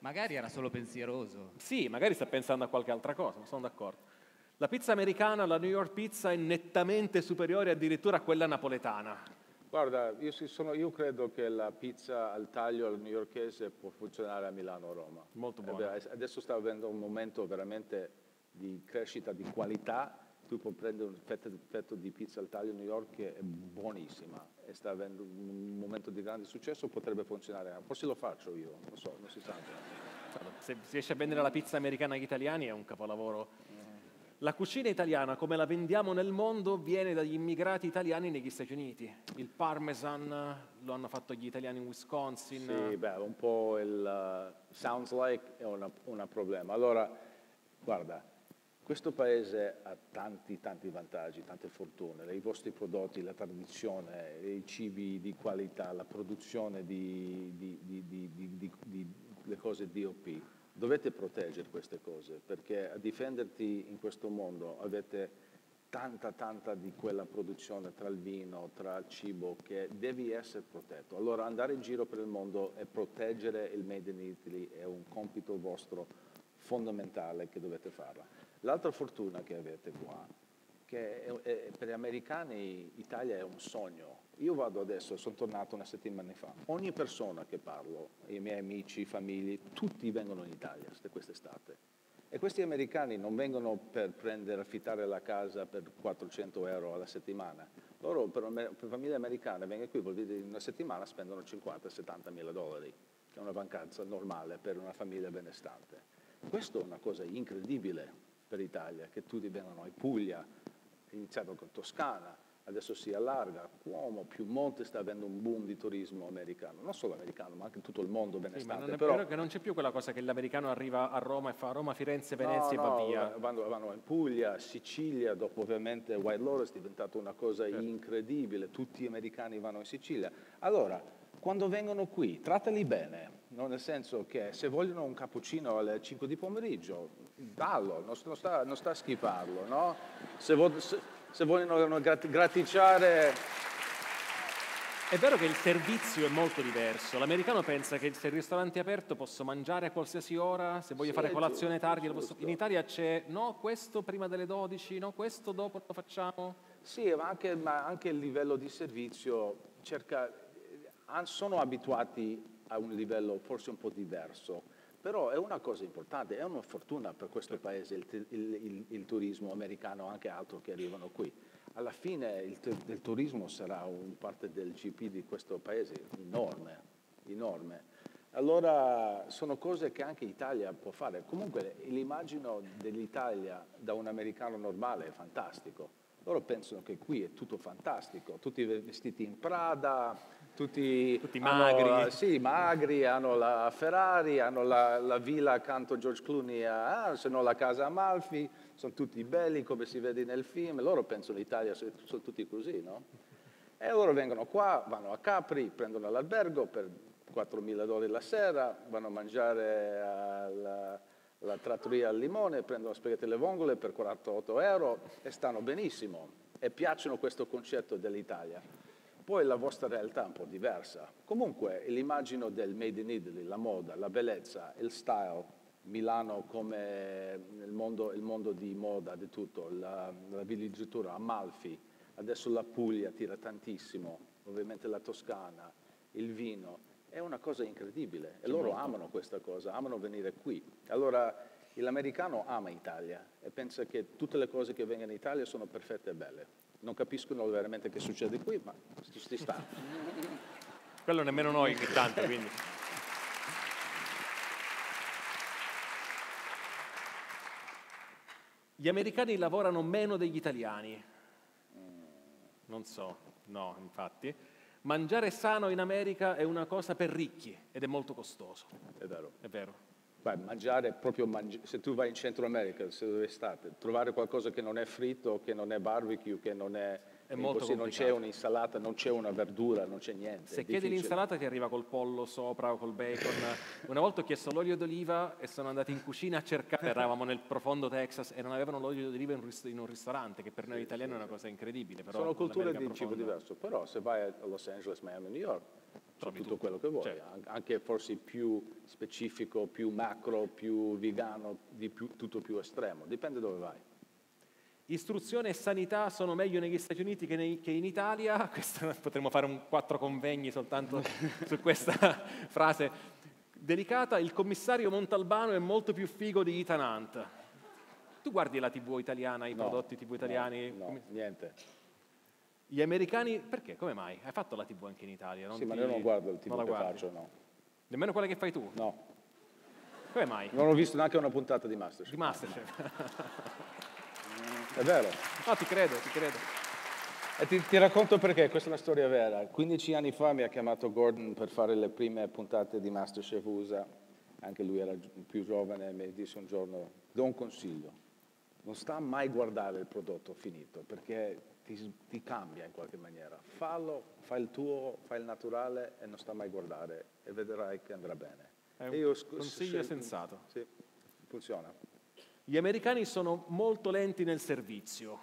Magari era solo pensieroso. Sì, magari sta pensando a qualche altra cosa, sono d'accordo. La pizza americana, la New York pizza, è nettamente superiore addirittura a quella napoletana. Guarda, io, sono, io credo che la pizza al taglio al newyorkese può funzionare a Milano o Roma. Molto buona. Adesso sta avendo un momento veramente di crescita di qualità. Tu puoi prendere un fetto, fetto di pizza al taglio a New York che è buonissima e sta avendo un momento di grande successo, potrebbe funzionare. Forse lo faccio io, non so, non si sa. Se si riesce a vendere la pizza americana agli italiani è un capolavoro la cucina italiana, come la vendiamo nel mondo, viene dagli immigrati italiani negli Stati Uniti. Il parmesan lo hanno fatto gli italiani in Wisconsin. Sì, beh, un po' il uh, sounds like è un problema. Allora, guarda, questo paese ha tanti, tanti vantaggi, tante fortune. I vostri prodotti, la tradizione, i cibi di qualità, la produzione di, di, di, di le cose DOP Dovete proteggere queste cose perché a difenderti in questo mondo avete tanta, tanta di quella produzione tra il vino, tra il cibo che devi essere protetto. Allora andare in giro per il mondo e proteggere il Made in Italy è un compito vostro fondamentale che dovete farla. L'altra fortuna che avete qua, che è, è, per gli americani Italia è un sogno, io vado adesso, sono tornato una settimana fa, ogni persona che parlo, i miei amici, famiglie, tutti vengono in Italia quest'estate. E questi americani non vengono per prendere, affittare la casa per 400 euro alla settimana. Loro per, per famiglie americane vengono qui, vuol dire in una settimana spendono 50-70 mila dollari, che è una vacanza normale per una famiglia benestante. Questo è una cosa incredibile per l'Italia, che tutti vengono in Puglia, iniziato con Toscana, adesso si allarga, Cuomo, Piemonte sta avendo un boom di turismo americano, non solo americano, ma anche in tutto il mondo benestante. Sì, ma non è però... vero che non c'è più quella cosa che l'americano arriva a Roma e fa Roma, Firenze, Venezia no, e va via. Vanno, vanno, in Puglia, Sicilia, dopo ovviamente White Lotus è diventata una cosa certo. incredibile, tutti gli americani vanno in Sicilia. Allora, quando vengono qui, trattali bene, no? nel senso che se vogliono un cappuccino alle 5 di pomeriggio, dallo, non, sta, non sta a schifarlo, no? Se, vo- se, se vogliono graticciare... È vero che il servizio è molto diverso. L'americano pensa che se il ristorante è aperto posso mangiare a qualsiasi ora, se voglio sì, fare colazione giusto, tardi posso... In Italia c'è no, questo prima delle 12, no, questo dopo lo facciamo. Sì, ma anche, ma anche il livello di servizio cerca... sono abituati a un livello forse un po' diverso però è una cosa importante, è una fortuna per questo paese il, il, il, il turismo americano, anche altro che arrivano qui. Alla fine il, turismo sarà un parte del GP di questo paese enorme, enorme. Allora sono cose che anche l'Italia può fare. Comunque l'immagine dell'Italia da un americano normale è fantastico. Loro pensano che qui è tutto fantastico, tutti vestiti in Prada, tutti, tutti magri. Hanno, sì, magri, hanno la Ferrari, hanno la, la villa accanto a George Clooney, a, se no la casa Amalfi, sono tutti belli come si vede nel film, loro pensano l'Italia sono tutti così, no? E loro vengono qua, vanno a Capri, prendono l'albergo per 4.000 dollari la sera, vanno a mangiare alla, alla trattoria al limone, prendono spaghetti e le vongole per 48 euro e stanno benissimo e piacciono questo concetto dell'Italia. Poi la vostra realtà è un po' diversa. Comunque l'immagine del Made in Italy, la moda, la bellezza, il style, Milano come il mondo, il mondo di moda, di tutto, la, la villeggiatura, Amalfi, adesso la Puglia tira tantissimo, ovviamente la Toscana, il vino, è una cosa incredibile e loro amano questa cosa, amano venire qui. Allora l'americano ama Italia e pensa che tutte le cose che vengono in Italia sono perfette e belle. Non capiscono veramente che succede qui, ma ci sta. Quello nemmeno noi ogni tanto, quindi. Gli americani lavorano meno degli italiani. Non so, no, infatti. Mangiare sano in America è una cosa per ricchi ed è molto costoso. È vero. È vero. Beh, mangiare proprio, mangi- se tu vai in Centro America, se dove state, trovare qualcosa che non è fritto, che non è barbecue, che non è... È molto impossibile, non c'è un'insalata, non c'è una verdura, non c'è niente. Se chiedi l'insalata ti arriva col pollo sopra o col bacon. Una volta ho chiesto l'olio d'oliva e sono andati in cucina a cercare, eravamo nel profondo Texas e non avevano l'olio d'oliva in un, ris- in un ristorante, che per noi italiani è una cosa incredibile. Però Sono culture di cibo profonda- diverso, però se vai a Los Angeles, Miami, New York, Trovi tutto tutto. quello che vuoi, Certo. an- anche forse più specifico, più macro, più vegano, di più- tutto più estremo, dipende dove vai. Istruzione e sanità sono meglio negli Stati Uniti che, nei- che in Italia. Questa- potremmo fare un quattro convegni soltanto su questa frase delicata. Il commissario Montalbano è molto più figo di Ethan Hunt. Tu guardi la TV italiana, i No, prodotti TV italiani? No, no, niente. Gli americani, perché? Come mai? Hai fatto la TV anche in Italia? sì, ma ti- io non guardo il non la tipo che faccio, no. Nemmeno quella che fai tu? No, Come mai? non ho visto neanche una puntata di Masterchef. Di Masterchef. È vero. No, ti credo, ti credo. E ti, ti racconto perché, questa è una storia vera. 15 anni fa mi ha chiamato Gordon per fare le prime puntate di Masterchef USA, anche lui era più giovane e mi disse un giorno, do un consiglio, non sta mai a guardare il prodotto finito perché ti, ti cambia in qualche maniera. Fallo, fai il tuo, fai il naturale e non sta mai a guardare e vedrai che andrà bene. È un io consiglio sc- sensato. Sì, funziona. Gli americani sono molto lenti nel servizio.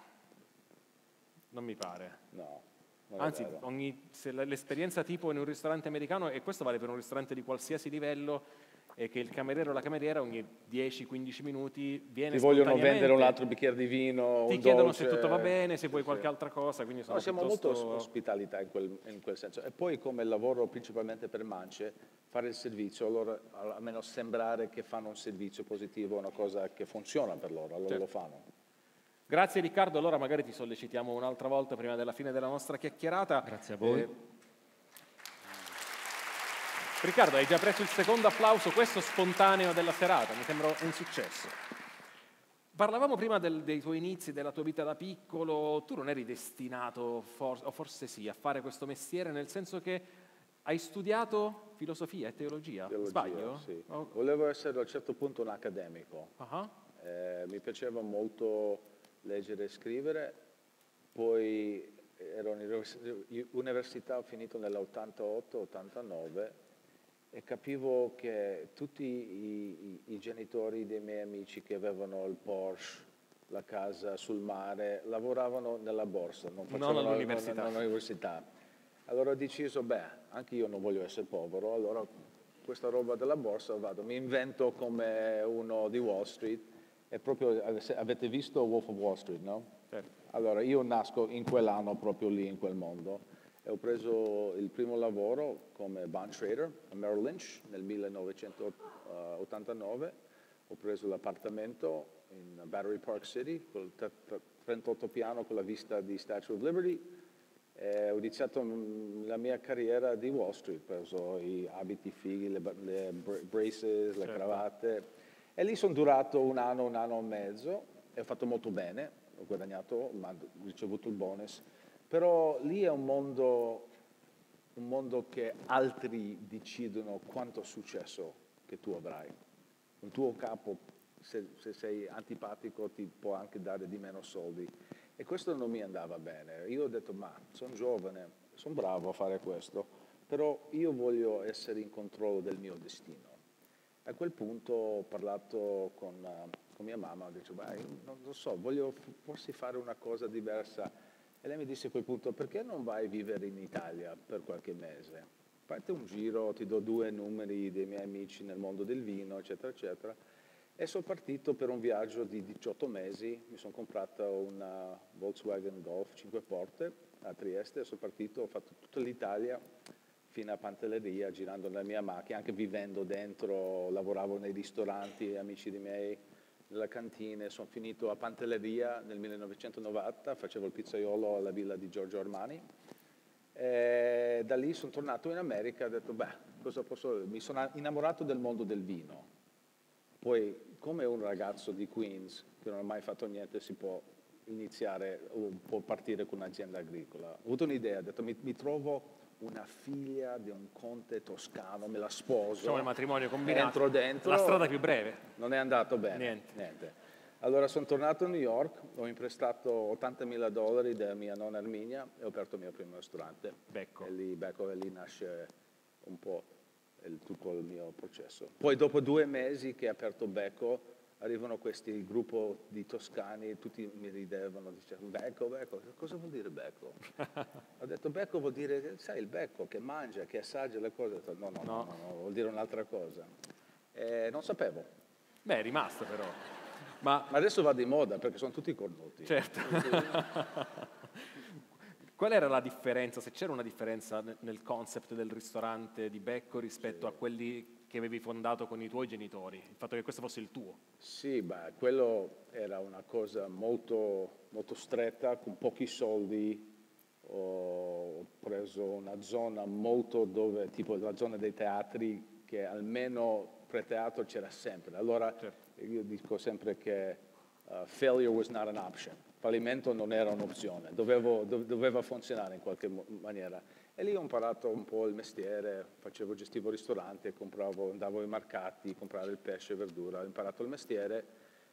Non mi pare. No, Anzi, ogni- se l'esperienza tipo in un ristorante americano, e questo vale per un ristorante di qualsiasi livello, è che il cameriere o la cameriera ogni 10-15 minuti viene Ti vogliono vendere un altro bicchiere di vino, Ti un chiedono dolce. se tutto va bene, se vuoi Sì, qualche altra cosa, quindi sono No, siamo piuttosto... molto os- ospitalità in quel, in quel senso. E poi come lavoro principalmente per Mance, fare il servizio, allora al- almeno sembrare che fanno un servizio positivo, una cosa che funziona per loro, allora Certo. lo fanno. Grazie Riccardo, allora magari ti sollecitiamo un'altra volta prima della fine della nostra chiacchierata. Grazie a voi. Eh, Riccardo, hai già preso il secondo applauso, questo spontaneo della serata, mi sembra un successo. Parlavamo prima del- dei tuoi inizi, della tua vita da piccolo, tu non eri destinato, for- o forse sì, a fare questo mestiere, nel senso che hai studiato filosofia e teologia, Teologia, sbaglio? sì. Oh, Volevo essere a un certo punto un accademico. ah, Eh, mi piaceva molto leggere e scrivere, poi ero all'università, ho finito nell'88-89 e capivo che tutti i, i- i genitori dei miei amici che avevano il Porsche, la casa sul mare, lavoravano nella borsa, non facevano all'università. non- non all'università. Allora ho deciso, beh, anche io non voglio essere povero, allora questa roba della borsa vado, mi invento come uno di Wall Street e proprio, avete visto Wolf of Wall Street, no? certo. Allora, io nasco in quell'anno proprio lì, in quel mondo, e ho preso il primo lavoro come bond trader a Merrill Lynch nel 1989. Ho preso l'appartamento in Battery Park City, col tre- tre- 38 piano con la vista di Statue of Liberty. E ho iniziato la mia carriera di Wall Street, ho preso i abiti fighi, le, le bra- braces, le Certo. cravatte. E lì sono durato un anno, un anno e mezzo e ho fatto molto bene, ho guadagnato, ma ho ricevuto il bonus. Però lì è un mondo, un mondo che altri decidono quanto successo che tu avrai. Un tuo capo, se, se sei antipatico, ti può anche dare di meno soldi. E questo non mi andava bene. Io ho detto, ma sono giovane, sono bravo a fare questo, però io voglio essere in controllo del mio destino. A quel punto ho parlato con, uh, con mia mamma, ho detto, beh, non lo so, voglio forse fare una cosa diversa. E lei mi disse a quel punto, perché non vai a vivere in Italia per qualche mese? Fate un giro, ti do due numeri dei miei amici nel mondo del vino, eccetera, eccetera. E sono partito per un viaggio di 18 mesi, mi sono comprato una Volkswagen Golf 5 porte a Trieste, sono partito, ho fatto tutta l'Italia fino a Pantelleria, girando nella mia macchina, anche vivendo dentro, lavoravo nei ristoranti, amici di miei, nella cantina, sono finito a Pantelleria nel 1990, facevo il pizzaiolo alla villa di Giorgio Armani. E da lì sono tornato in America e ho detto, beh, cosa posso... Mi sono innamorato del mondo del vino. Poi, come un ragazzo di Queens che non ha mai fatto niente, si può iniziare o può partire con un'azienda agricola. Ho avuto un'idea, ho detto, mi, mi trovo una figlia di un conte toscano, me la sposo. Facciamo il matrimonio combinato. Entro dentro. La strada più breve. Non è andato bene. Niente. Niente. Allora sono tornato a New York, ho imprestato 80 mila dollari da mia nonna Arminia e ho aperto il mio primo ristorante. Becco. E lì, Becco, e lì nasce un po' il, tutto il mio processo. Poi dopo due mesi che ho aperto Becco, arrivano questi gruppo di toscani, tutti mi ridevano, dicevano becco, becco, cosa vuol dire becco? Ho detto becco vuol dire, sai, il becco che mangia, che assaggia le cose, detto, no, no, no, no, no vuol dire un'altra cosa. E non sapevo. Beh, è rimasto però. Ma, Ma adesso va di moda perché sono tutti cornuti. Certo. Qual era la differenza, se c'era una differenza nel concept del ristorante di Becco rispetto sì. a quelli che avevi fondato con i tuoi genitori, il fatto che questo fosse il tuo. Sì, beh, quello era una cosa molto, molto stretta, con pochi soldi. Ho preso una zona molto dove, tipo la zona dei teatri, che almeno pre-teatro c'era sempre. Allora certo. io dico sempre che uh, failure was not an option, fallimento non era un'opzione, Dovevo, doveva funzionare in qualche maniera. E lì ho imparato un po' il mestiere, facevo, gestivo ristoranti, compravo, andavo ai mercati, comprare il pesce e verdura, ho imparato il mestiere,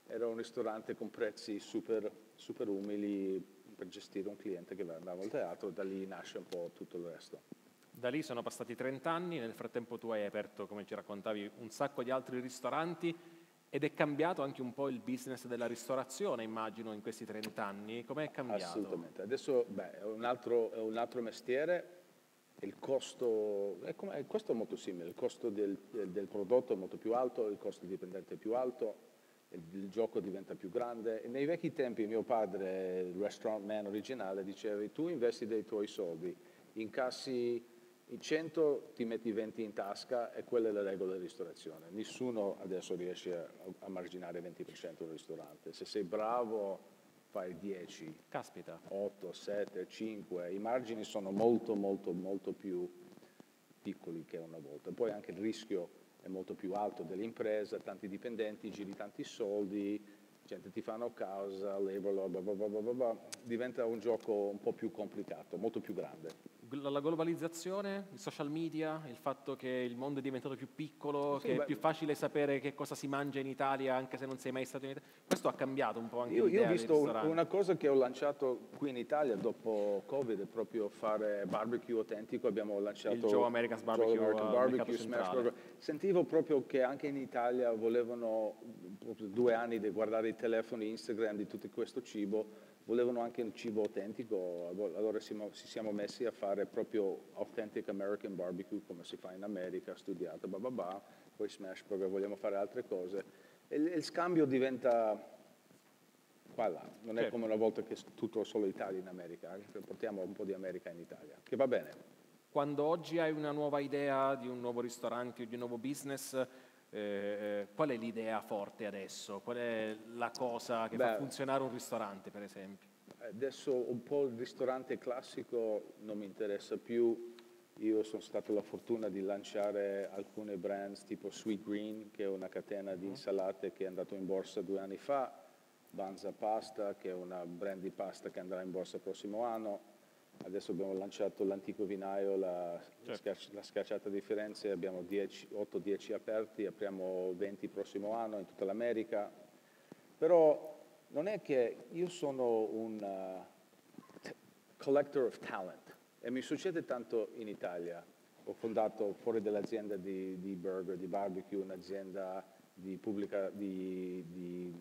era un ristorante con prezzi super, super umili per gestire un cliente che andava al teatro, da lì nasce un po' tutto il resto. Da lì sono passati 30 anni, nel frattempo tu hai aperto, come ci raccontavi, un sacco di altri ristoranti ed è cambiato anche un po' il business della ristorazione, immagino, in questi 30 anni. Com'è cambiato? Assolutamente. Adesso beh, è, un altro, è un altro mestiere, il costo, è come, questo è molto simile, il costo del, del, prodotto è molto più alto, il costo dipendente è più alto, il, il, gioco diventa più grande. E nei vecchi tempi mio padre, il restaurant man originale, diceva tu investi dei tuoi soldi, incassi i 100, ti metti 20 in tasca e quella è la regola della ristorazione. Nessuno adesso riesce a, a marginare 20% un ristorante. Se sei bravo fai 10, Caspita. 8, 7, 5, i margini sono molto molto molto più piccoli che una volta. Poi anche il rischio è molto più alto dell'impresa, tanti dipendenti, giri tanti soldi, gente ti fanno causa, labor, blah, blah, blah, diventa un gioco un po' più complicato, molto più grande la globalizzazione, il social media, il fatto che il mondo è diventato più piccolo, sì, che beh, è più facile sapere che cosa si mangia in Italia anche se non sei mai stato in Italia, questo ha cambiato un po' anche io, io ho visto una cosa che ho lanciato qui in Italia dopo Covid, è proprio fare barbecue autentico, abbiamo lanciato il Joe America's Barbecue, Joe American barbecue Smash Burger. Sentivo proprio che anche in Italia volevano due anni di guardare i telefoni Instagram di tutto questo cibo volevano anche il cibo autentico, allora ci siamo messi a fare proprio authentic American barbecue come si fa in America, studiato, bah bah bah, poi smash burger, vogliamo fare altre cose. E il, scambio diventa qua là, non è come una volta che tutto solo Italia in America, portiamo un po' di America in Italia, che va bene. Quando oggi hai una nuova idea di un nuovo ristorante o di un nuovo business, eh, eh, qual è l'idea forte adesso? Qual è la cosa che Beh, fa funzionare un ristorante, per esempio? Adesso un po' il ristorante classico non mi interessa più. Io sono stato la fortuna di lanciare alcune brands tipo Sweet Green, che è una catena di mm. insalate che è andato in borsa due anni fa, Banza Pasta, che è una brand di pasta che andrà in borsa il prossimo anno, Adesso abbiamo lanciato l'antico vinaio, la, certo. la schiacciata di Firenze, abbiamo 8-10 aperti, apriamo 20 il prossimo anno in tutta l'America. Però non è che io sono un uh, collector of talent E mi succede tanto in Italia. Ho fondato fuori dall'azienda di, di burger, di barbecue, un'azienda di, pubblica, di, di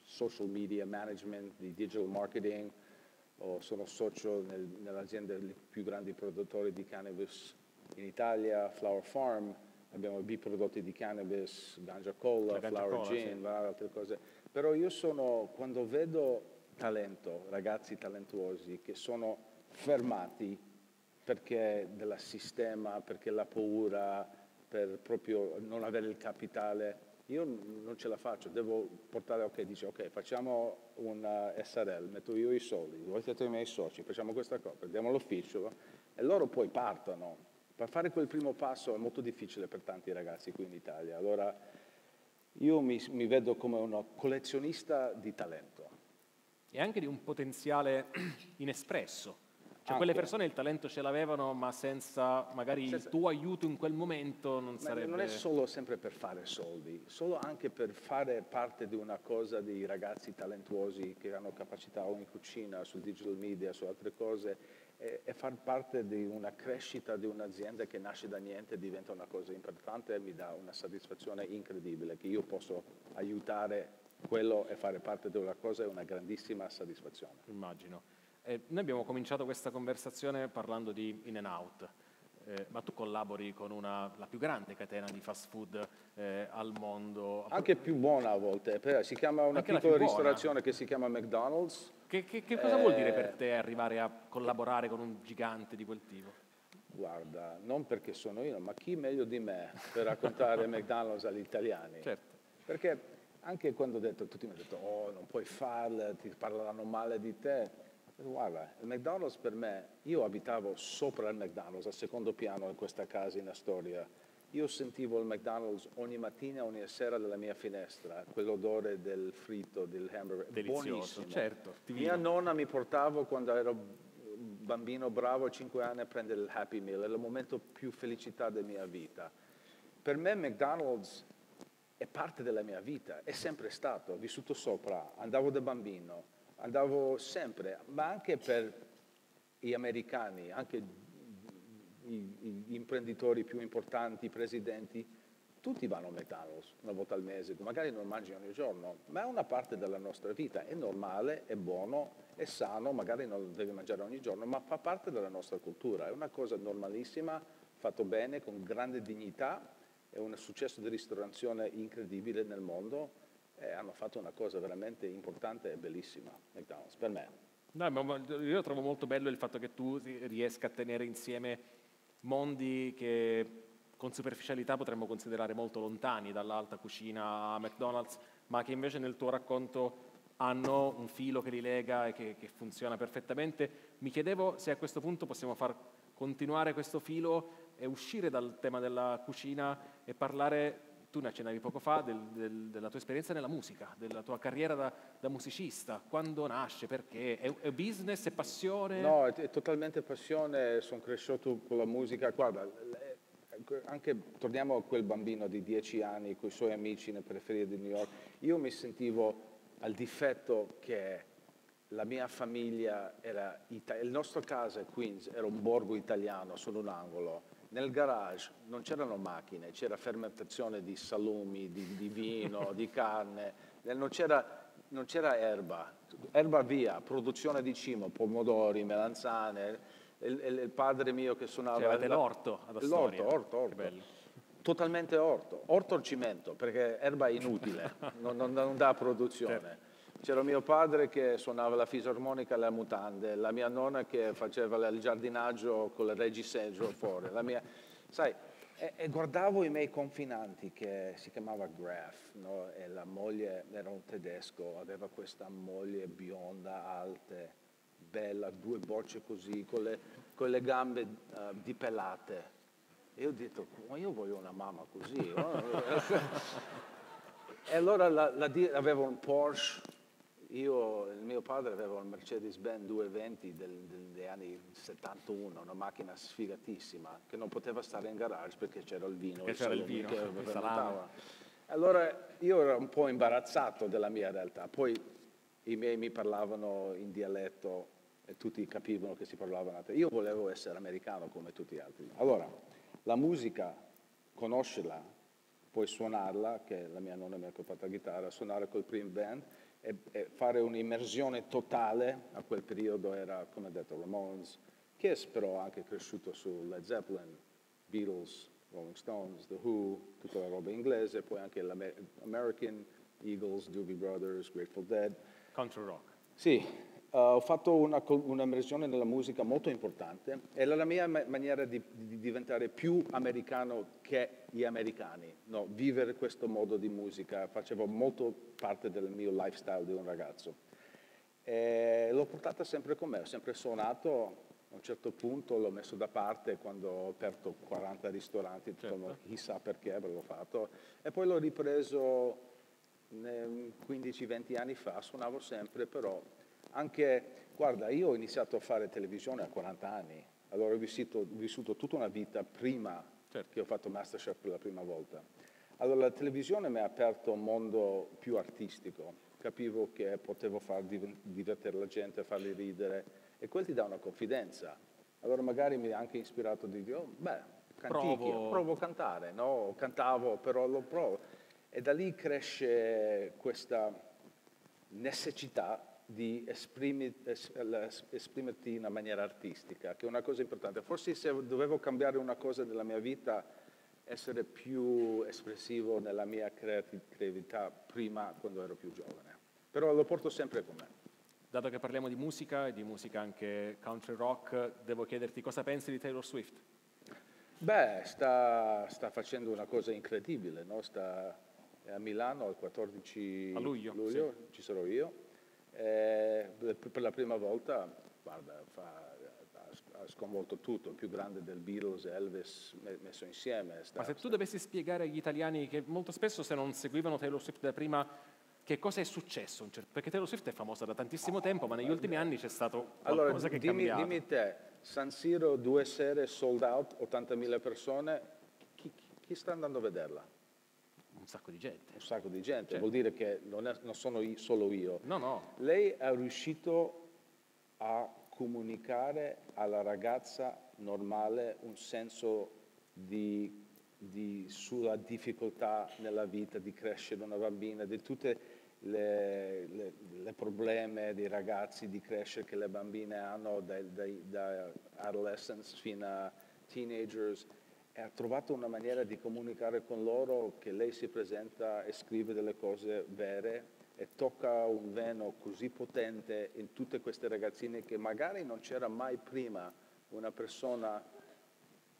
social media management, di digital marketing, o sono socio nel, nell'azienda dei più grandi produttori di cannabis in Italia, Flower Farm, abbiamo B prodotti di cannabis, Ganja Cola, Ganja Flower Cola, Gin, sì. altre cose. Però io sono, quando vedo talento, ragazzi talentuosi che sono fermati perché del sistema, perché la paura, per proprio non avere il capitale, io non ce la faccio, devo portare, ok, dice ok, facciamo una SRL, metto io i soldi, voi siete i miei soci, facciamo questa cosa, prendiamo l'ufficio e loro poi partono. Per fare quel primo passo è molto difficile per tanti ragazzi qui in Italia, allora io mi, mi vedo come uno collezionista di talento. E anche di un potenziale inespresso. Cioè quelle Anche. persone il talento ce l'avevano, ma senza magari Senza- il tuo aiuto in quel momento non Ma sarebbe... non è solo sempre per fare soldi, solo anche per fare parte di una cosa di ragazzi talentuosi che hanno capacità o in cucina, sul digital media, su altre cose, e, e far parte di una crescita di un'azienda che nasce da niente diventa una cosa importante e mi dà una soddisfazione incredibile che io posso aiutare quello e fare parte di una cosa è una grandissima soddisfazione. Immagino. Eh, noi abbiamo cominciato questa conversazione parlando di In and Out, eh, ma tu collabori con una, la più grande catena di fast food eh, al mondo. Anche più buona a volte, però si chiama una Anche la piccola ristorazione che si chiama McDonald's. Che, che- che cosa vuol dire Eh, per te arrivare a collaborare con un gigante di quel tipo? Guarda, non perché sono io, ma chi meglio di me per raccontare McDonald's agli italiani? Certo. Perché anche quando ho detto, tutti mi hanno detto, oh, non puoi farlo, ti parleranno male di te. Guarda, il McDonald's per me, io abitavo sopra il McDonald's, al secondo piano in questa casa in Astoria. Io sentivo il McDonald's ogni mattina, ogni sera dalla mia finestra, quell'odore del fritto, del hamburger, Delizioso, buonissimo. certo, divino. Mia nonna mi portava quando ero bambino bravo, a 5 anni, a prendere il Happy Meal, è il momento più felicità della mia vita. Per me McDonald's è parte della mia vita, è sempre stato, ho vissuto sopra, andavo da bambino, andavo sempre, ma anche per gli americani, anche gli imprenditori più importanti, i presidenti, tutti vanno a McDonald's una volta al mese, magari non mangi ogni giorno, ma è una parte della nostra vita, è normale, è buono, è sano, magari non devi mangiare ogni giorno, ma fa parte della nostra cultura, è una cosa normalissima, fatto bene, con grande dignità, è un successo di ristorazione incredibile nel mondo e hanno fatto una cosa veramente importante e bellissima, McDonald's, per me. No, ma io trovo molto bello il fatto che tu riesca a tenere insieme mondi che con superficialità potremmo considerare molto lontani dall'alta cucina a McDonald's, ma che invece nel tuo racconto hanno un filo che li lega e che, che funziona perfettamente. Mi chiedevo se a questo punto possiamo far continuare questo filo e uscire dal tema della cucina e parlare, tu ne accennavi poco fa, del- del- della tua esperienza nella musica, della tua carriera da, da musicista. Quando nasce, perché? È, è business, è passione? No, è, è totalmente passione, sono cresciuto con la musica. Guarda, anche torniamo a quel bambino di 10 anni con i suoi amici nelle periferie di New York. Io mi sentivo al difetto che la mia famiglia era, il nostro casa a Queens era un borgo italiano su un angolo. Nel garage non c'erano macchine, c'era fermentazione di salumi, di, di vino, di carne, non c'era, non c'era erba, erba via, produzione di cibo, pomodori, melanzane. Il, il- il padre mio che suonava... Cioè, avete la- l'orto ad Astoria. L'orto, orto, orto. Che bello. Totalmente orto, orto al cimento, perché erba è inutile, non, non- non dà produzione. Certo. C'era mio padre che suonava la fisarmonica e le mutande, la mia nonna che faceva il giardinaggio con il reggiseggio fuori. Mia, sai, e, e guardavo i miei confinanti che si chiamava Graf, no? e la moglie era un tedesco, aveva questa moglie bionda, alte, bella, due bocce così, con le, con le gambe eh, dipelate. E ho detto, ma io voglio una mamma così. e allora la, la aveva un Porsche, io, il mio padre aveva un Mercedes-Benz 220 del- del- degli anni 71, una macchina sfigatissima, che non poteva stare in garage perché c'era il vino. Perché c'era il vino, che il salame. Allora io ero un po' imbarazzato della mia realtà, poi i miei mi parlavano in dialetto e tutti capivano che si parlava Io volevo essere americano come tutti gli altri. Allora, la musica, conoscerla, poi suonarla, che la mia nonna mi ha comprato la chitarra, suonare col primo band e, e fare un'immersione totale, a quel periodo era, come detto, Ramones, Kiss però anche cresciuto su Led Zeppelin, Beatles, Rolling Stones, The Who, tutta la roba inglese, poi anche l'American, Eagles, Doobie Brothers, Grateful Dead. Country rock. Sì, uh, ho fatto una, un'immersione nella musica molto importante. Era la mia ma- maniera di, di, diventare più americano che gli americani, no? vivere questo modo di musica. Facevo molto parte del mio lifestyle di un ragazzo. E l'ho portata sempre con me, ho sempre suonato a un certo punto l'ho messo da parte quando ho aperto 40 ristoranti, certo. chissà perché avevo fatto, e poi l'ho ripreso 15-20 anni fa, suonavo sempre, però anche, guarda, io ho iniziato a fare televisione a 40 anni, allora ho vissuto, vissuto tutta una vita prima certo. che ho fatto Masterchef per la prima volta. Allora la televisione mi ha aperto un mondo più artistico, capivo che potevo far divertire la gente, farli ridere e quel ti dà una confidenza. Allora magari mi ha anche ispirato di dire, oh, beh, provo. provo a cantare, no? Cantavo, però lo provo. E da lì cresce questa necessità di esprimerti in una maniera artistica, che è una cosa importante. Forse se dovevo cambiare una cosa nella mia vita, essere più espressivo nella mia creatività prima quando ero più giovane. Però lo porto sempre con me. Dato che parliamo di musica e di musica anche country rock, devo chiederti cosa pensi di Taylor Swift? Beh, sta, sta facendo una cosa incredibile, no? sta a Milano il 14 a luglio, luglio sì. ci sarò io eh, per la prima volta, guarda, fa, ha sconvolto tutto, il più grande del Beatles, Elvis messo insieme. Sta, Ma se tu dovessi spiegare agli italiani che molto spesso se non seguivano Taylor Swift da prima, che cosa è successo? Perché Taylor Swift è famosa da tantissimo tempo, ma negli ultimi anni c'è stato qualcosa allora, che è dimmi, cambiato. Dimmi te, San Siro, due sere, sold out, 80.000 persone, chi, chi sta andando a vederla? Un sacco di gente. Un sacco di gente, certo. vuol dire che non, è, non sono io, solo io. No, no. Lei è riuscito a comunicare alla ragazza normale un senso di, di, sulla difficoltà nella vita di crescere una bambina, di tutte le, le, le problemi dei ragazzi di crescere che le bambine hanno dai, dai, da adolescence fino a teenagers ha trovato una maniera di comunicare con loro che lei si presenta e scrive delle cose vere e tocca un veno così potente in tutte queste ragazzine che magari non c'era mai prima una persona,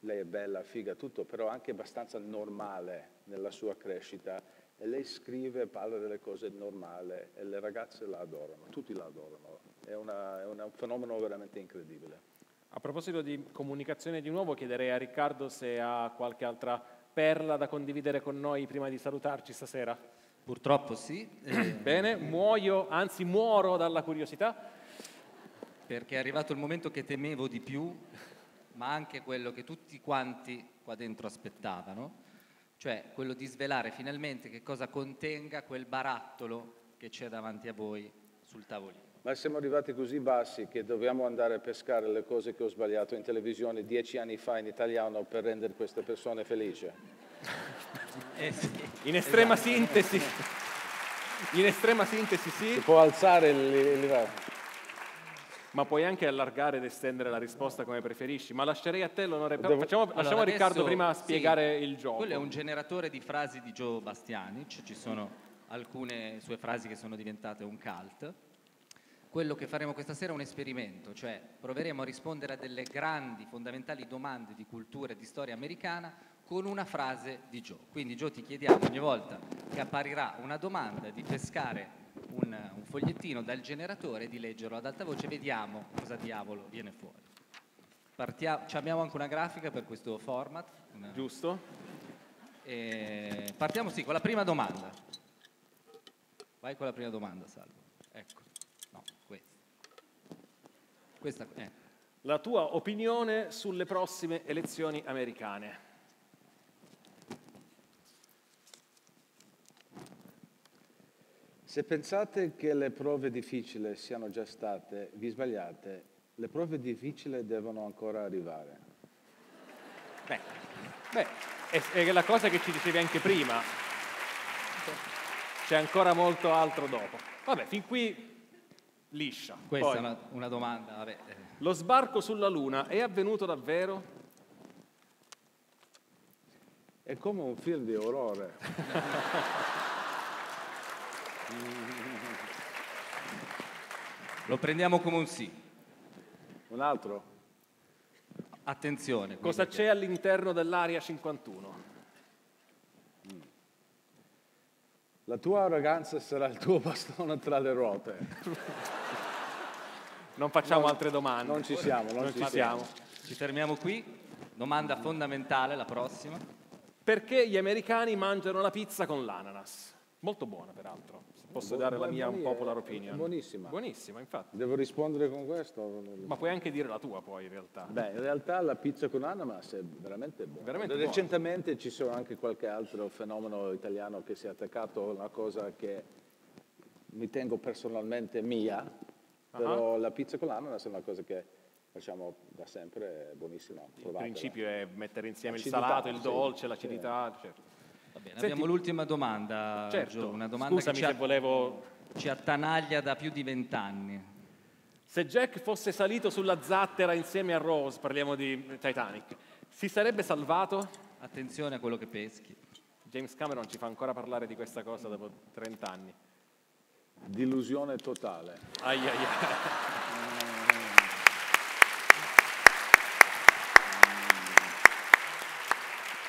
lei è bella, figa, tutto, però anche abbastanza normale nella sua crescita e lei scrive, parla delle cose normali e le ragazze la adorano, tutti la adorano, è, una, è un fenomeno veramente incredibile. A proposito di comunicazione di nuovo, chiederei a Riccardo se ha qualche altra perla da condividere con noi prima di salutarci stasera. Purtroppo sì. Bene, muoio, anzi muoro dalla curiosità. Perché è arrivato il momento che temevo di più, ma anche quello che tutti quanti qua dentro aspettavano, cioè quello di svelare finalmente che cosa contenga quel barattolo che c'è davanti a voi sul tavolino. Ma siamo arrivati così bassi che dobbiamo andare a pescare le cose che ho sbagliato in televisione dieci anni fa in italiano per rendere queste persone felici. Eh sì, in estrema esatto. sintesi. In estrema sintesi sì. Si può alzare il livello. Ma puoi anche allargare ed estendere la risposta come preferisci. Ma lascerei a te l'onore. Devo... Facciamo, allora, lasciamo a Riccardo prima spiegare sì, il gioco. Quello è un generatore di frasi di Joe Bastianic. Ci sono alcune sue frasi che sono diventate un cult quello che faremo questa sera è un esperimento, cioè proveremo a rispondere a delle grandi, fondamentali domande di cultura e di storia americana con una frase di Joe. Quindi Joe ti chiediamo ogni volta che apparirà una domanda di pescare un, un fogliettino dal generatore e di leggerlo ad alta voce, vediamo cosa diavolo viene fuori. Partiamo, abbiamo anche una grafica per questo format. Una... Giusto. E partiamo sì con la prima domanda. Vai con la prima domanda, Salvo. Ecco. Questa è. La tua opinione sulle prossime elezioni americane. Se pensate che le prove difficili siano già state, vi sbagliate. Le prove difficili devono ancora arrivare. Beh, beh, è, è la cosa che ci dicevi anche prima. C'è ancora molto altro dopo. Vabbè, fin qui liscia. Questa Poi, è una, una domanda, vabbè. eh, Lo sbarco sulla Luna è avvenuto davvero? È come un film di orrore. Lo prendiamo come un sì. Un altro? Attenzione. Cosa c'è all'interno dell'Area 51? La tua arroganza sarà il tuo bastone tra le ruote. Non facciamo altre domande. Non ci siamo, non, Non ci ci siamo. siamo. Ci fermiamo qui. Domanda fondamentale, la prossima. Perché gli americani mangiano la pizza con l'ananas? Molto buona, peraltro. Posso Bu- dare la mia un popular è opinion. buonissima. Buonissima, infatti. Devo rispondere con questo? Ma puoi anche dire la tua poi, in realtà. Beh, in realtà la pizza con ananas è veramente buona. Veramente buona. Recentemente ci sono anche qualche altro fenomeno italiano che si è attaccato a una cosa che mi tengo personalmente mia, però la pizza con l'ananas è una cosa che facciamo da sempre, è buonissima. Il provatela. principio è mettere insieme il L'acidità, salato, il sì, dolce, sì. l'acidità. Certo. Va bene, Senti- abbiamo l'ultima domanda, Certo. Gio, una domanda Scusami che ci, volevo... ci attanaglia da più di vent'anni. Se Jack fosse salito sulla zattera insieme a Rose, parliamo di Titanic, si sarebbe salvato? Attenzione a quello che peschi. James Cameron ci fa ancora parlare di questa cosa dopo 30 anni. Delusione totale. Ai, ai, ai.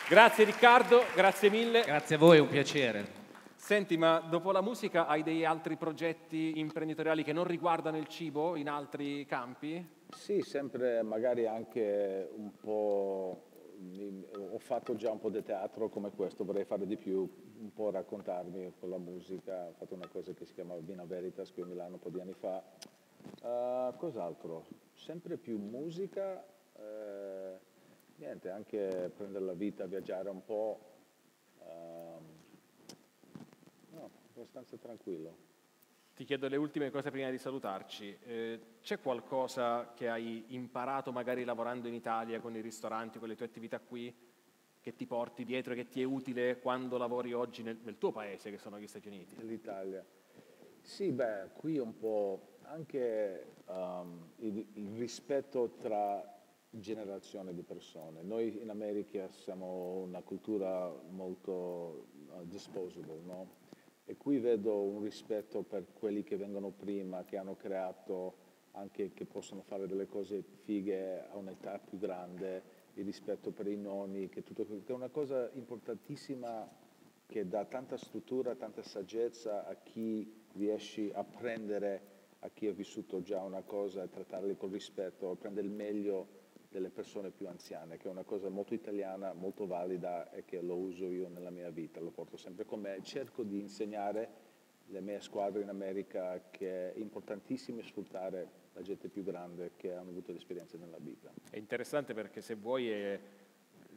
Grazie Riccardo, grazie mille. Grazie a voi, è un piacere. Senti, ma dopo la musica hai degli altri progetti imprenditoriali che non riguardano il cibo in altri campi? Sì, sempre magari anche un po'... Ho fatto già un po' di teatro come questo, vorrei fare di più, un po' raccontarmi con la musica. Ho fatto una cosa che si chiamava Vina Veritas qui a Milano un po' di anni fa. Eh, cos'altro? Sempre più musica, eh, niente, anche prendere la vita, viaggiare un po'. ehm, no, abbastanza tranquillo. Ti chiedo le ultime cose prima di salutarci. Eh, c'è qualcosa che hai imparato magari lavorando in Italia con i ristoranti, con le tue attività qui, che ti porti dietro e che ti è utile quando lavori oggi nel, nel tuo paese, che sono gli Stati Uniti? L'Italia. Sì, beh, qui un po' anche um, il, il rispetto tra generazioni di persone. Noi in America siamo una cultura molto uh, disposable, no? E qui vedo un rispetto per quelli che vengono prima, che hanno creato anche che possono fare delle cose fighe a un'età più grande, il rispetto per i nonni, che, tutto, che è una cosa importantissima che dà tanta struttura, tanta saggezza a chi riesci a prendere, a chi ha vissuto già una cosa e trattarli con rispetto, prendere il meglio delle persone più anziane, che è una cosa molto italiana, molto valida e che lo uso io nella mia vita, lo porto sempre con me. Cerco di insegnare le mie squadre in America che è importantissimo sfruttare la gente più grande che hanno avuto l'esperienza nella vita. È interessante perché se vuoi è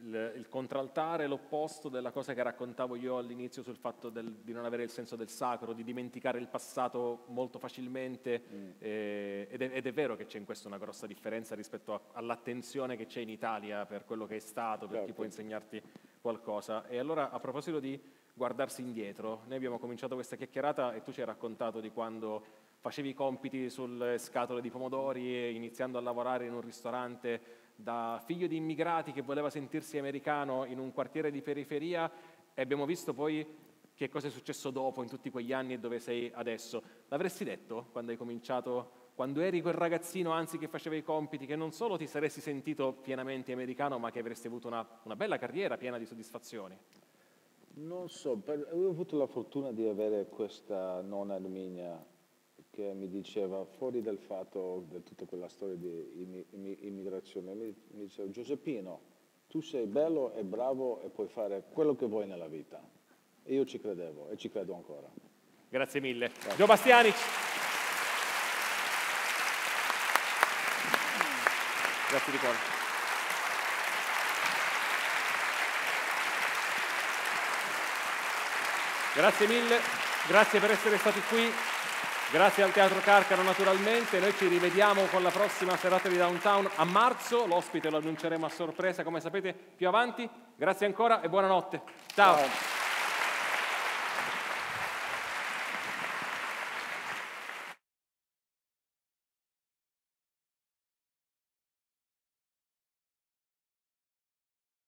il, il contraltare è l'opposto della cosa che raccontavo io all'inizio sul fatto del- di non avere il senso del sacro, di dimenticare il passato molto facilmente eh, ed, è, ed è vero che c'è in questo una grossa differenza rispetto a- all'attenzione che c'è in Italia per quello che è stato, per chi Certo. può insegnarti qualcosa. E allora a proposito di guardarsi indietro, noi abbiamo cominciato questa chiacchierata e tu ci hai raccontato di quando facevi i compiti sulle scatole di pomodori e iniziando a lavorare in un ristorante da figlio di immigrati che voleva sentirsi americano in un quartiere di periferia e abbiamo visto poi che cosa è successo dopo in tutti quegli anni e dove sei adesso. L'avresti detto quando hai cominciato, quando eri quel ragazzino anzi che faceva i compiti, che non solo ti saresti sentito pienamente americano ma che avresti avuto una, una bella carriera piena di soddisfazioni? Non so, per- ho avuto la fortuna di avere questa nonna Erminia che mi diceva, fuori dal fatto di tutta quella storia di immi- immi- immigrazione, mi, diceva Giuseppino, tu sei bello e bravo e puoi fare quello che vuoi nella vita. E io ci credevo e ci credo ancora. Grazie mille. Gio Bastianic. Grazie di cuore. Grazie mille, grazie per essere stati qui. Grazie al Teatro Carcaro naturalmente, noi ci rivediamo con la prossima serata di Downtown a marzo, l'ospite lo annunceremo a sorpresa come sapete più avanti. Grazie ancora e buonanotte. Ciao. Ciao.